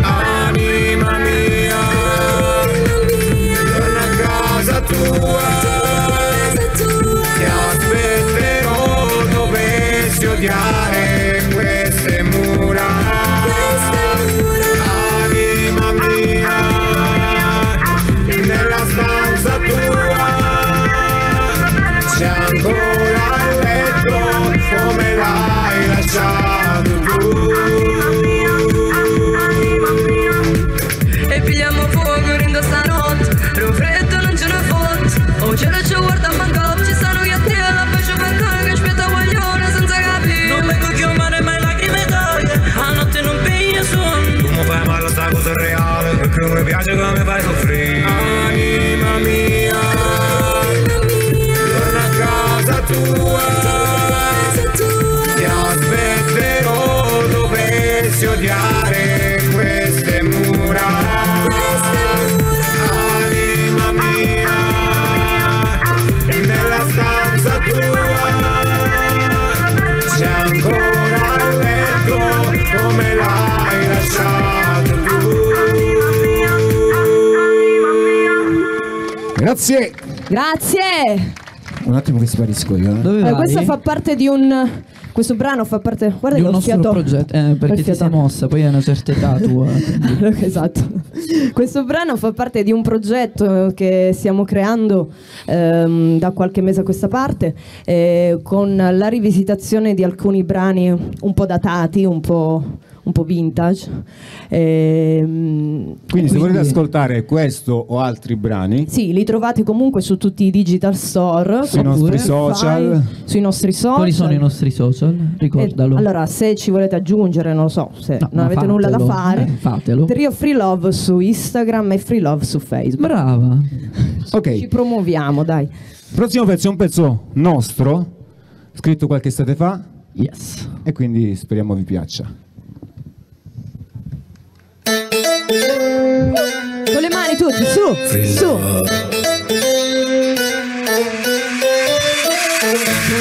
Anima mia, torna a casa tua. yeah. Grazie. Grazie! Un attimo che sparisco io. eh. Dove Eh, questo fa parte di un. Questo brano fa parte. Guarda di che un nostro fiato. progetto, eh, perché ti sei fiato. mossa, poi hai una certa età tua. [laughs] esatto. Questo brano fa parte di un progetto che stiamo creando ehm, da qualche mese a questa parte, eh, con la rivisitazione di alcuni brani un po' datati, un po', un po' vintage. Ehm, Quindi se volete ascoltare questo o altri brani, Sì, li trovate comunque su tutti i digital store. Sui nostri oppure social. fai- Sui nostri social. Quali sono i nostri social? Ricordalo. Eh, allora, se ci volete aggiungere, non lo so, se No, non avete nulla da fatelo, fare, eh, fatelo. Trio Free Love su Instagram e Free Love su Facebook. Brava. Ok. Ci promuoviamo, dai. prossimo pezzo è un pezzo nostro, scritto qualche estate fa. Yes. E quindi speriamo vi piaccia. Con le mani tutti, su, su.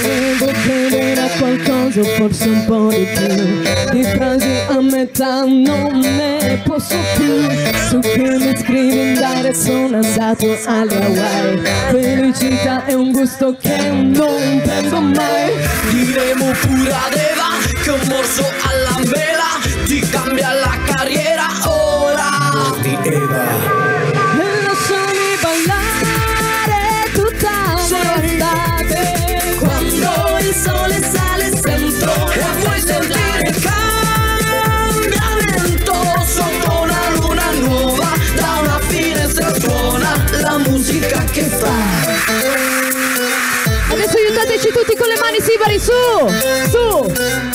Devo credere a qualcosa, forse un po' di più. Di frasi a metà non ne posso più. Su che mi scrivi andare sono andato alle Hawaii. Felicità è un gusto che non prendo mai. Diremo pure ad Eva che un morso alla mela sibari, su! Su!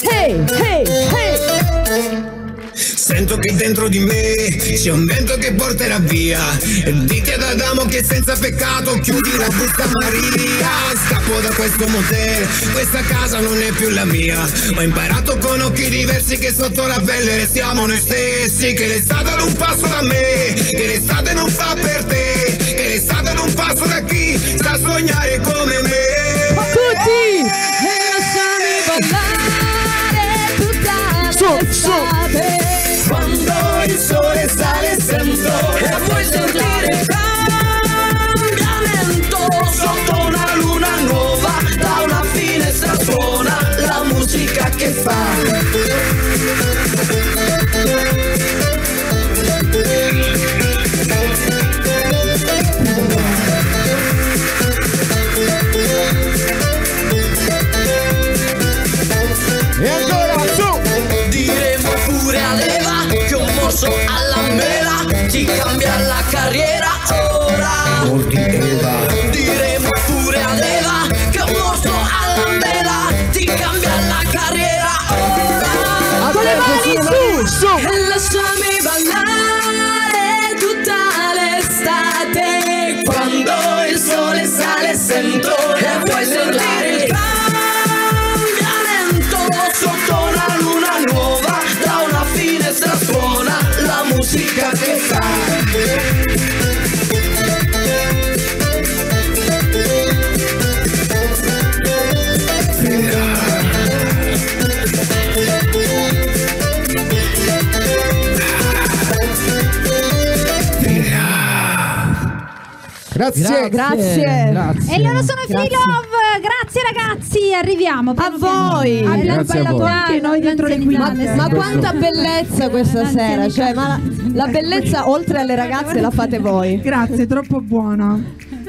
Hey, hey, hey! Sento che dentro di me c'è un vento che porterà via E dite ad Adamo che senza peccato chiudi la busta Maria Scappo da questo motel, questa casa non è più la mia Ho imparato con occhi diversi che sotto la pelle restiamo noi stessi Che l'estate non passa da me, che l'estate non fa per te Che l'estate non passa da chi sa sognare come me musica Grazie. Grazie. Grazie. E loro sono i Free Grazie. Love. Grazie ragazzi, arriviamo. A voi. Abbiamo ballato anche noi dietro le Ma, quinte. ma quanta bellezza questa sera, cioè, ma la, la bellezza oltre alle ragazze la fate voi. Grazie, troppo buona.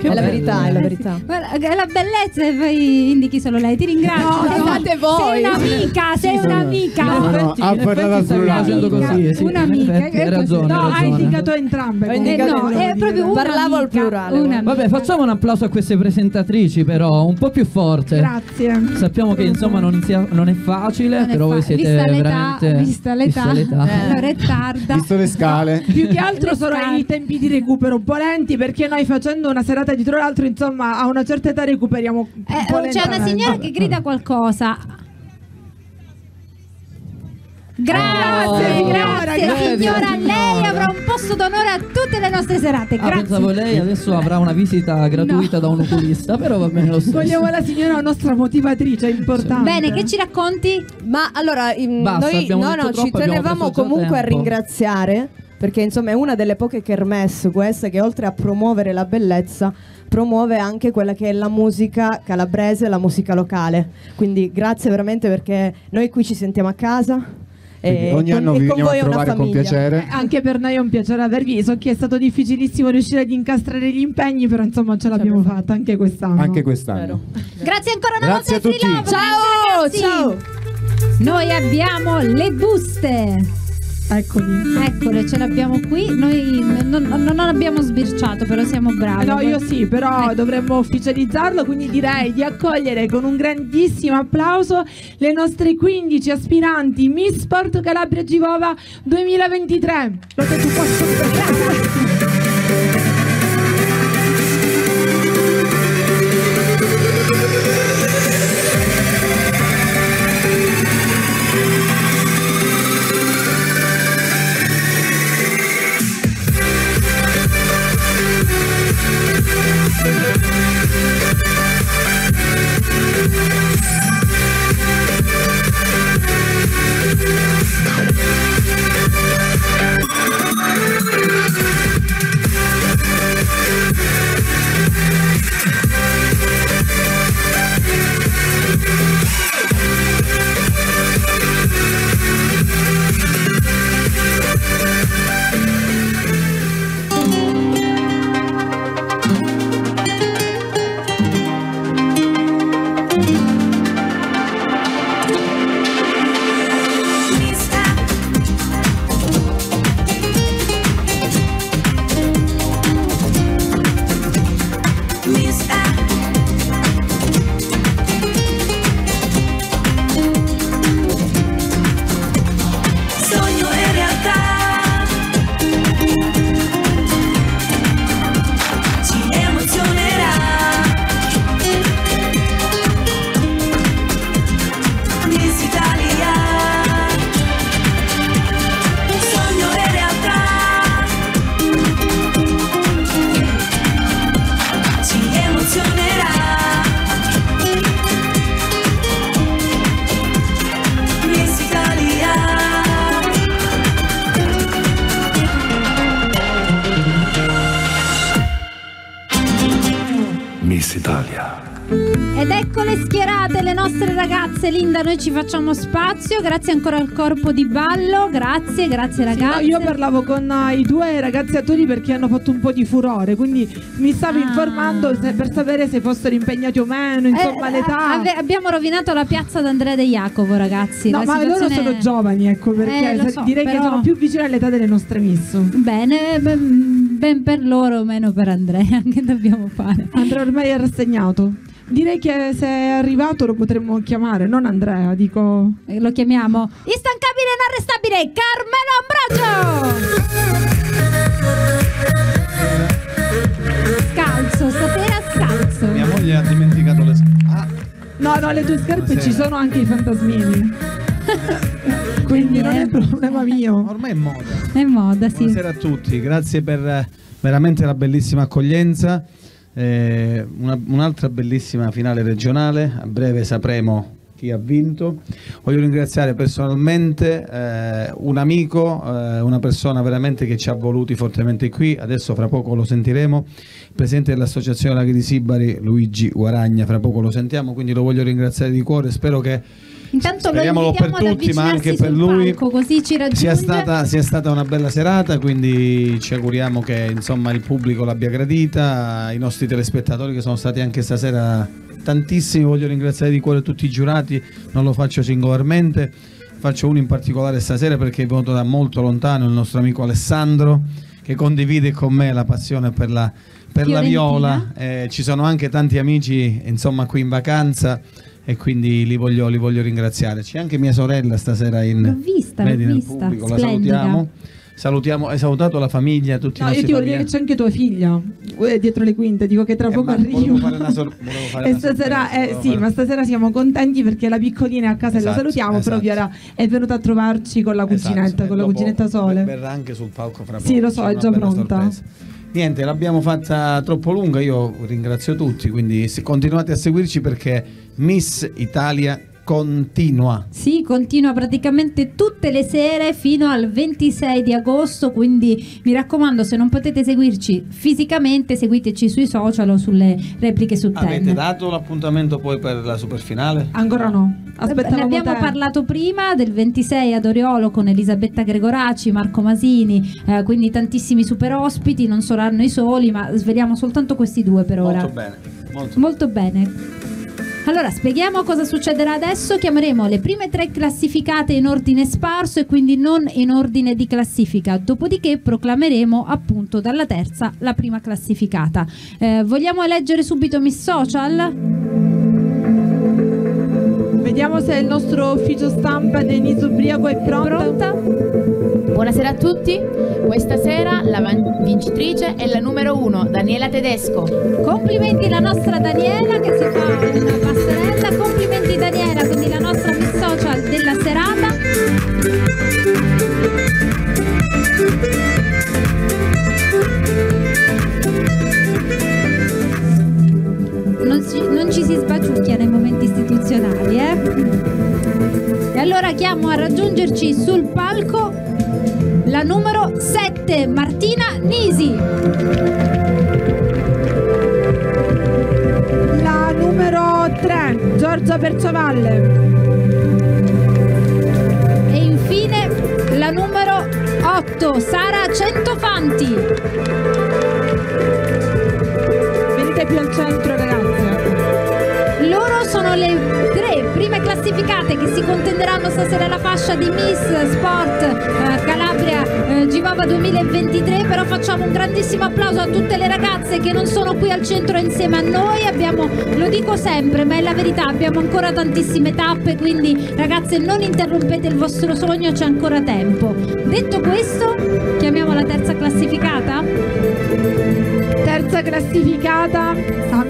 È la verità, è la verità. È la bellezza e poi indichi solo lei. Ti ringrazio. No, no. fate voi. Sei un'amica, sei un'amica. No, no, ha parlato plurale. Un'amica, sì, un'amica. effetti, È hai così. ragione, No, hai ha ragione. indicato entrambe. Comunque. indicato- no, è proprio una Parlavo al plurale. una Vabbè, facciamo un applauso a queste presentatrici, però un po' più forte. Grazie. Sappiamo che insomma non, sia- non è facile, Non è però voi fa- siete vista l'età, veramente. vista l'età, vista è tarda. Visto le scale. Più che altro sono i tempi di recupero un po' lenti perché noi facendo una serata dietro l'altro, insomma, a una certa età recuperiamo un Eh, c'è una signora che grida qualcosa. Grazie, Oh, grazie grazie, signora. Lei avrà un posto d'onore a tutte le nostre serate. Ah, Grazie. pensavo lei adesso avrà una visita gratuita da un oculista, però va bene lo stesso. Vogliamo la signora nostra motivatrice, è importante. Bene, che ci racconti? Ma allora, Basta, noi no, no, troppo, ci tenevamo comunque a tempo. ringraziare perché insomma è una delle poche kermesse questa che oltre a promuovere la bellezza promuove anche quella che è la musica calabrese, la musica locale. Quindi grazie veramente perché noi qui ci sentiamo a casa. Quindi E ogni con, anno vi veniamo a voi è una trovare con famiglia. piacere. Anche per noi è un piacere avervi. So che è stato difficilissimo riuscire ad incastrare gli impegni, però insomma ce l'abbiamo fatta anche quest'anno. Anche quest'anno. Grazie ancora una Grazie volta a tutti. Free Love, Ciao, grazie, ragazzi. Noi abbiamo le buste. Eccoli. Eccole, ce l'abbiamo qui. Noi non, non- non abbiamo sbirciato, però siamo bravi. No, io sì, però dovremmo ufficializzarlo, quindi direi di accogliere con un grandissimo applauso le nostre 15 aspiranti Miss Porto Calabria Givova 2023. Lo che tu posso Sogno noi ci facciamo spazio. Grazie ancora al corpo di ballo. Grazie, grazie Sì, no, ragazzi. io parlavo con eh, i due ragazzi attori perché hanno fatto un po' di furore, quindi mi stavo informando se- per sapere se fossero impegnati o meno, insomma Ah. Eh, l'età. ave- abbiamo rovinato la piazza d'Andrea De Jacopo, ragazzi. No, ma loro situazione- sono giovani, ecco, perché Eh, so, direi che però- sono più vicini all'età delle nostre miss. Bene, ben, ben per loro, meno per Andrea. [laughs] Che dobbiamo fare? Andrea ormai è rassegnato. Direi che se è arrivato lo potremmo chiamare, non Andrea, dico. Eh, Lo chiamiamo instancabile e inarrestabile Carmelo Ambrogio! Scalzo, stasera scalzo. Mia moglie ha dimenticato le Ah, No, no, le tue scarpe Buonasera. ci sono anche i fantasmini. [laughs] Quindi non è problema mio. Ormai è moda. È moda, sì. Buonasera a tutti, grazie per eh, veramente la bellissima accoglienza. Eh, una- un'altra bellissima finale regionale, a breve sapremo chi ha vinto. Voglio ringraziare personalmente eh, un amico, eh, una persona veramente che ci ha voluti fortemente qui, adesso fra poco lo sentiremo, il presidente dell'Associazione Laghi di Sibari, Luigi Guaragna, fra poco lo sentiamo, quindi lo voglio ringraziare di cuore, spero che Intanto lo Speriamolo per tutti, ma anche per lui. palco, sia stata, sia stata una bella serata, quindi ci auguriamo che insomma, il pubblico l'abbia gradita, i nostri telespettatori che sono stati anche stasera tantissimi, voglio ringraziare di cuore tutti i giurati, non lo faccio singolarmente, faccio uno in particolare stasera perché è venuto da molto lontano il nostro amico Alessandro che condivide con me la passione per la, per la viola, Eh, ci sono anche tanti amici insomma qui in vacanza e quindi li voglio, li voglio ringraziare. C'è anche mia sorella stasera in L'ho vista, l'ho vedi, vista, pubblico, la salutiamo. Salutiamo, hai salutato la famiglia, tutti No, i io nostri ti voglio dire che c'è anche tua figlia eh, dietro le quinte, dico che tra Eh, poco una sor- [laughs] E stasera, sorpresa, eh, sì, fare- ma stasera siamo contenti perché la piccolina è a casa e la Esatto, salutiamo, però esatto. Viera è venuta a trovarci con la cuginetta, Esatto, con la e dopo cuginetta Sole. Verrà anche sul palco fra poco. Sì, lo so, c'è è già pronta. sorpresa. Niente, l'abbiamo fatta troppo lunga, io ringrazio tutti, quindi se- continuate a seguirci perché Miss Italia continua. Sì, continua praticamente tutte le sere fino al 26 di agosto, quindi mi raccomando se non potete seguirci fisicamente seguiteci sui social o sulle repliche su Avete Ten. dato l'appuntamento poi per la super finale? Ancora no. Ne Aspettavamo abbiamo te. parlato prima del 26 ad Oriolo con Elisabetta Gregoraci, Marco Masini, eh, quindi tantissimi super ospiti, non saranno i soli, ma sveliamo soltanto questi due per ora. Molto bene. Molto Molto bene. Allora, spieghiamo cosa succederà adesso. Chiameremo le prime tre classificate in ordine sparso e quindi non in ordine di classifica. Dopodiché proclameremo appunto dalla terza la prima classificata. Eh, vogliamo eleggere subito Miss Social? Vediamo se il nostro ufficio stampa Denise Ubriaco è pronta. Buonasera a tutti, questa sera la vincitrice è la numero uno, Daniela Tedesco. Complimenti alla nostra Daniela che si fa una passerella. Complimenti Daniela, quindi la nostra Miss Social della serata. Ci- non ci si sbaciucchia nei momenti istituzionali, eh? E allora chiamo a raggiungerci sul palco la numero 7, Martina Nisi. La numero 3, Giorgia Perciavalle. E infine la numero 8, Sara Centofanti. Venite più al centro, ragazzi. Loro sono le tre prime classificate che si contenderanno stasera la fascia di Miss Sport eh, Calabria eh, Givava 2023 però facciamo un grandissimo applauso a tutte le ragazze che non sono qui al centro insieme a noi. Abbiamo, lo dico sempre ma è la verità abbiamo ancora tantissime tappe quindi ragazze non interrompete il vostro sogno c'è ancora tempo. Detto questo chiamiamo la terza classificata. Terza classificata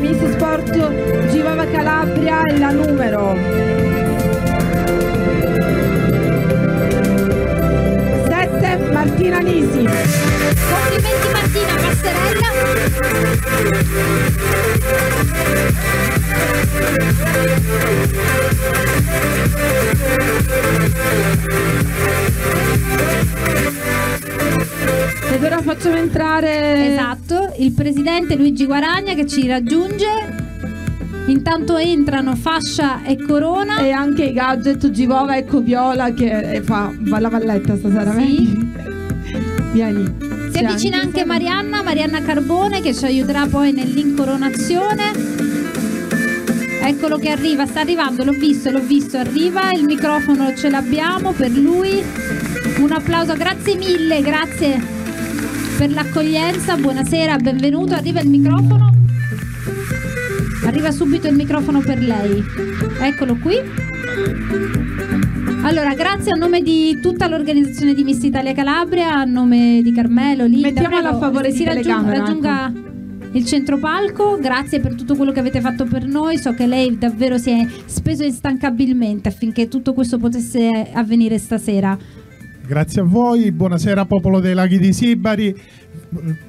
Miss Sport Givava Calabria è la numero 7 Martina Nisi. Complimenti Martina, passerella. Ed ora facciamo entrare Esatto, il presidente Luigi Guaragna che ci raggiunge. Intanto entrano fascia e corona. E anche i gadget Givova e Coviola che eh, fa, la valletta stasera. Sì. Vieni. Si avvicina anche Marianna, Marianna Carbone che ci aiuterà poi nell'incoronazione. Eccolo che arriva, sta arrivando, l'ho visto, l'ho visto, arriva, il microfono ce l'abbiamo per lui. Un applauso, grazie mille, grazie per l'accoglienza, buonasera, benvenuto, arriva il microfono. Arriva subito il microfono per lei. Eccolo qui. Allora, grazie a nome di tutta l'organizzazione di Miss Italia Calabria, a nome di Carmelo, Linda, Mettiamola a favore si raggiunga, telecamera, raggiunga il centropalco. Grazie per tutto quello che avete fatto per noi. So che lei davvero si è speso instancabilmente affinché tutto questo potesse avvenire stasera. Grazie a voi, buonasera popolo dei laghi di Sibari.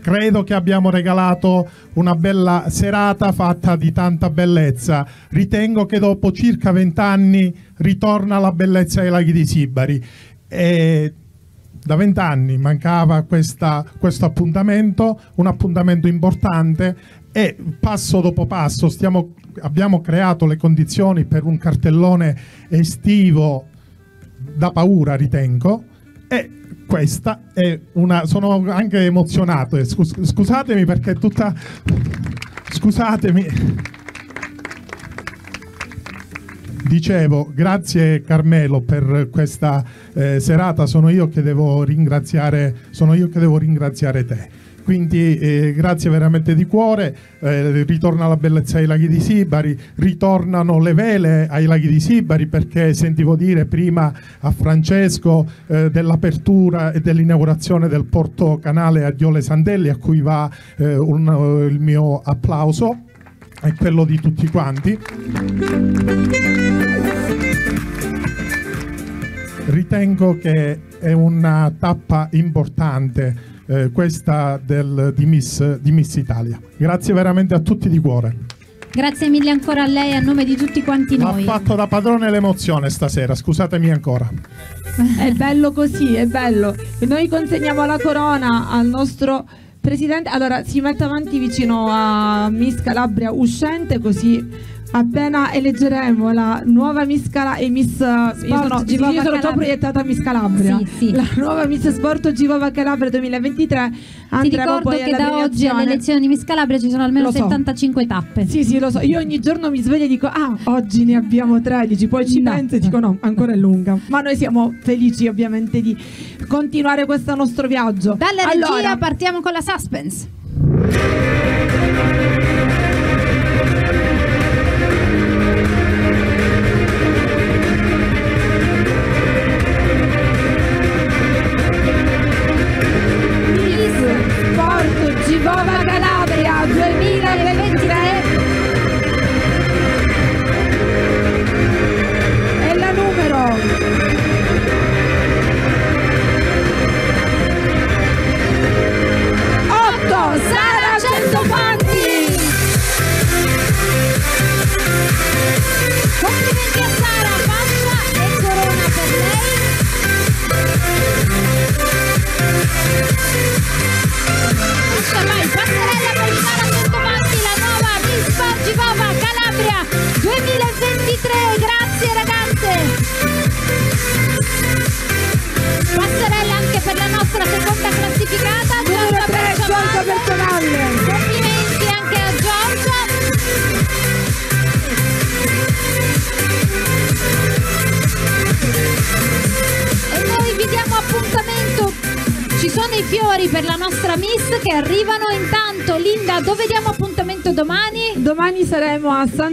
Credo che abbiamo regalato una bella serata fatta di tanta bellezza. Ritengo che dopo circa vent'anni ritorna la bellezza ai laghi di Sibari. E da vent'anni mancava questa- questo appuntamento, un appuntamento importante e passo dopo passo stiamo- abbiamo creato le condizioni per un cartellone estivo da paura, ritengo. E questa è una. Sono anche emozionato. e scus- scusatemi perché è tutta. Scusatemi. Dicevo, grazie Carmelo per questa eh, serata, sono io sono io che devo ringraziare te. Quindi eh, grazie veramente di cuore, eh, ritorna la bellezza ai laghi di Sibari, ritornano le vele ai laghi di Sibari perché sentivo dire prima a Francesco eh, dell'apertura e dell'inaugurazione del porto canale a Diole Sandelli a cui va eh, un- il mio applauso e quello di tutti quanti. Ritengo che è una tappa importante eh, questa del- di, Miss, di Miss Italia. Grazie veramente a tutti di cuore. Grazie mille ancora a lei a nome di tutti quanti Ha noi. fatto da padrone l'emozione stasera, scusatemi ancora. È bello così, è bello. E Noi consegniamo la corona al nostro presidente. Allora, si mette avanti vicino a Miss Calabria uscente, così appena eleggeremo la nuova Miss Calabria e Miss io sono, io sono già proiettata a Miss Calabria. Sì, sì. La nuova Miss Sport Givova Calabria 2023. Ti ricordo che da oggi alle elezioni di Miss Calabria ci sono almeno Lo so. 75 tappe. Sì, sì, lo so. Io ogni giorno mi sveglio e dico, ah, oggi ne abbiamo 13. Poi ci No. penso e dico, no, ancora è lunga. Ma noi siamo felici, ovviamente, di continuare questo nostro viaggio. Dalla regia Allora, partiamo con la suspense.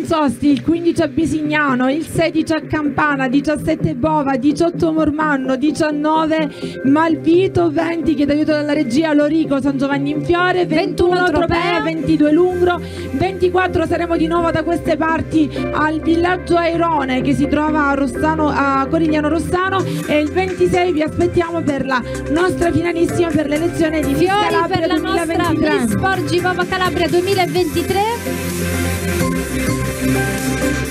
Sosti, il 15 a Bisignano, il 16 a Campana, 17 Bova, 18 Mormanno, 19 Malvito, 20 chiedo aiuto dalla regia Lorico, San Giovanni in Fiore, 21 21 Tropea, Tropea, 22 Lungro, 24 saremo di nuovo da queste parti al villaggio Airone che si trova a Rossano, a Corigliano Rossano e il 26 vi aspettiamo per la nostra finalissima per l'elezione di Fiori Calabria per la nostra 2023. Miss Sporgivova Calabria 2023.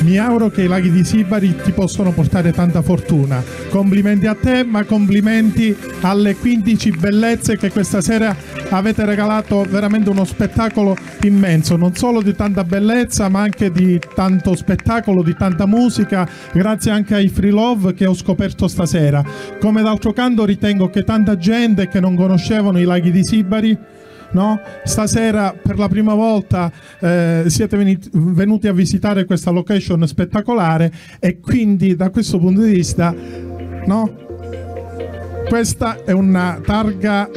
Mi auguro che i laghi di Sibari ti possano portare tanta fortuna. Complimenti a te, ma complimenti alle 15 bellezze che questa sera avete regalato veramente uno spettacolo immenso, non solo di tanta bellezza, ma anche di tanto spettacolo, di tanta musica, grazie anche ai Free Love che ho scoperto stasera. Come d'altro canto ritengo che tanta gente che non conoscevano i laghi di Sibari No? Stasera per la prima volta eh, siete venit- venuti a visitare questa location spettacolare e quindi da questo punto di vista no? Questa è una targa,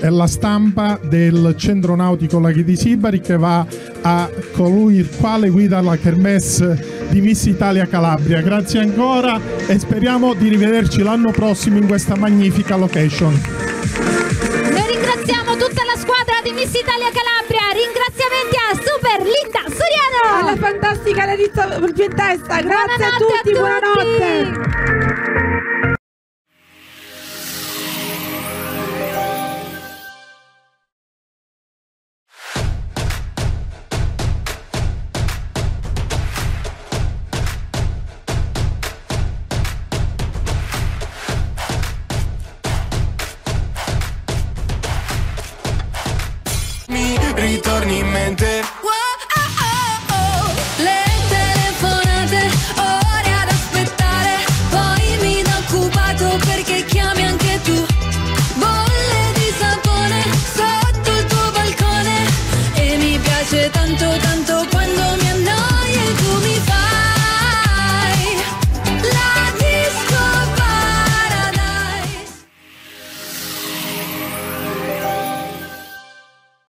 è la stampa del centro nautico Laghi di Sibari che va a colui il quale guida la Kermesse di Miss Italia Calabria. Grazie ancora e speriamo di rivederci l'anno prossimo in questa magnifica location. Tutta la squadra di Miss Italia Calabria. Ringraziamenti a Super Linda Soriano. Alla fantastica Letizia Pientesta. Grazie a tutti, a buonanotte.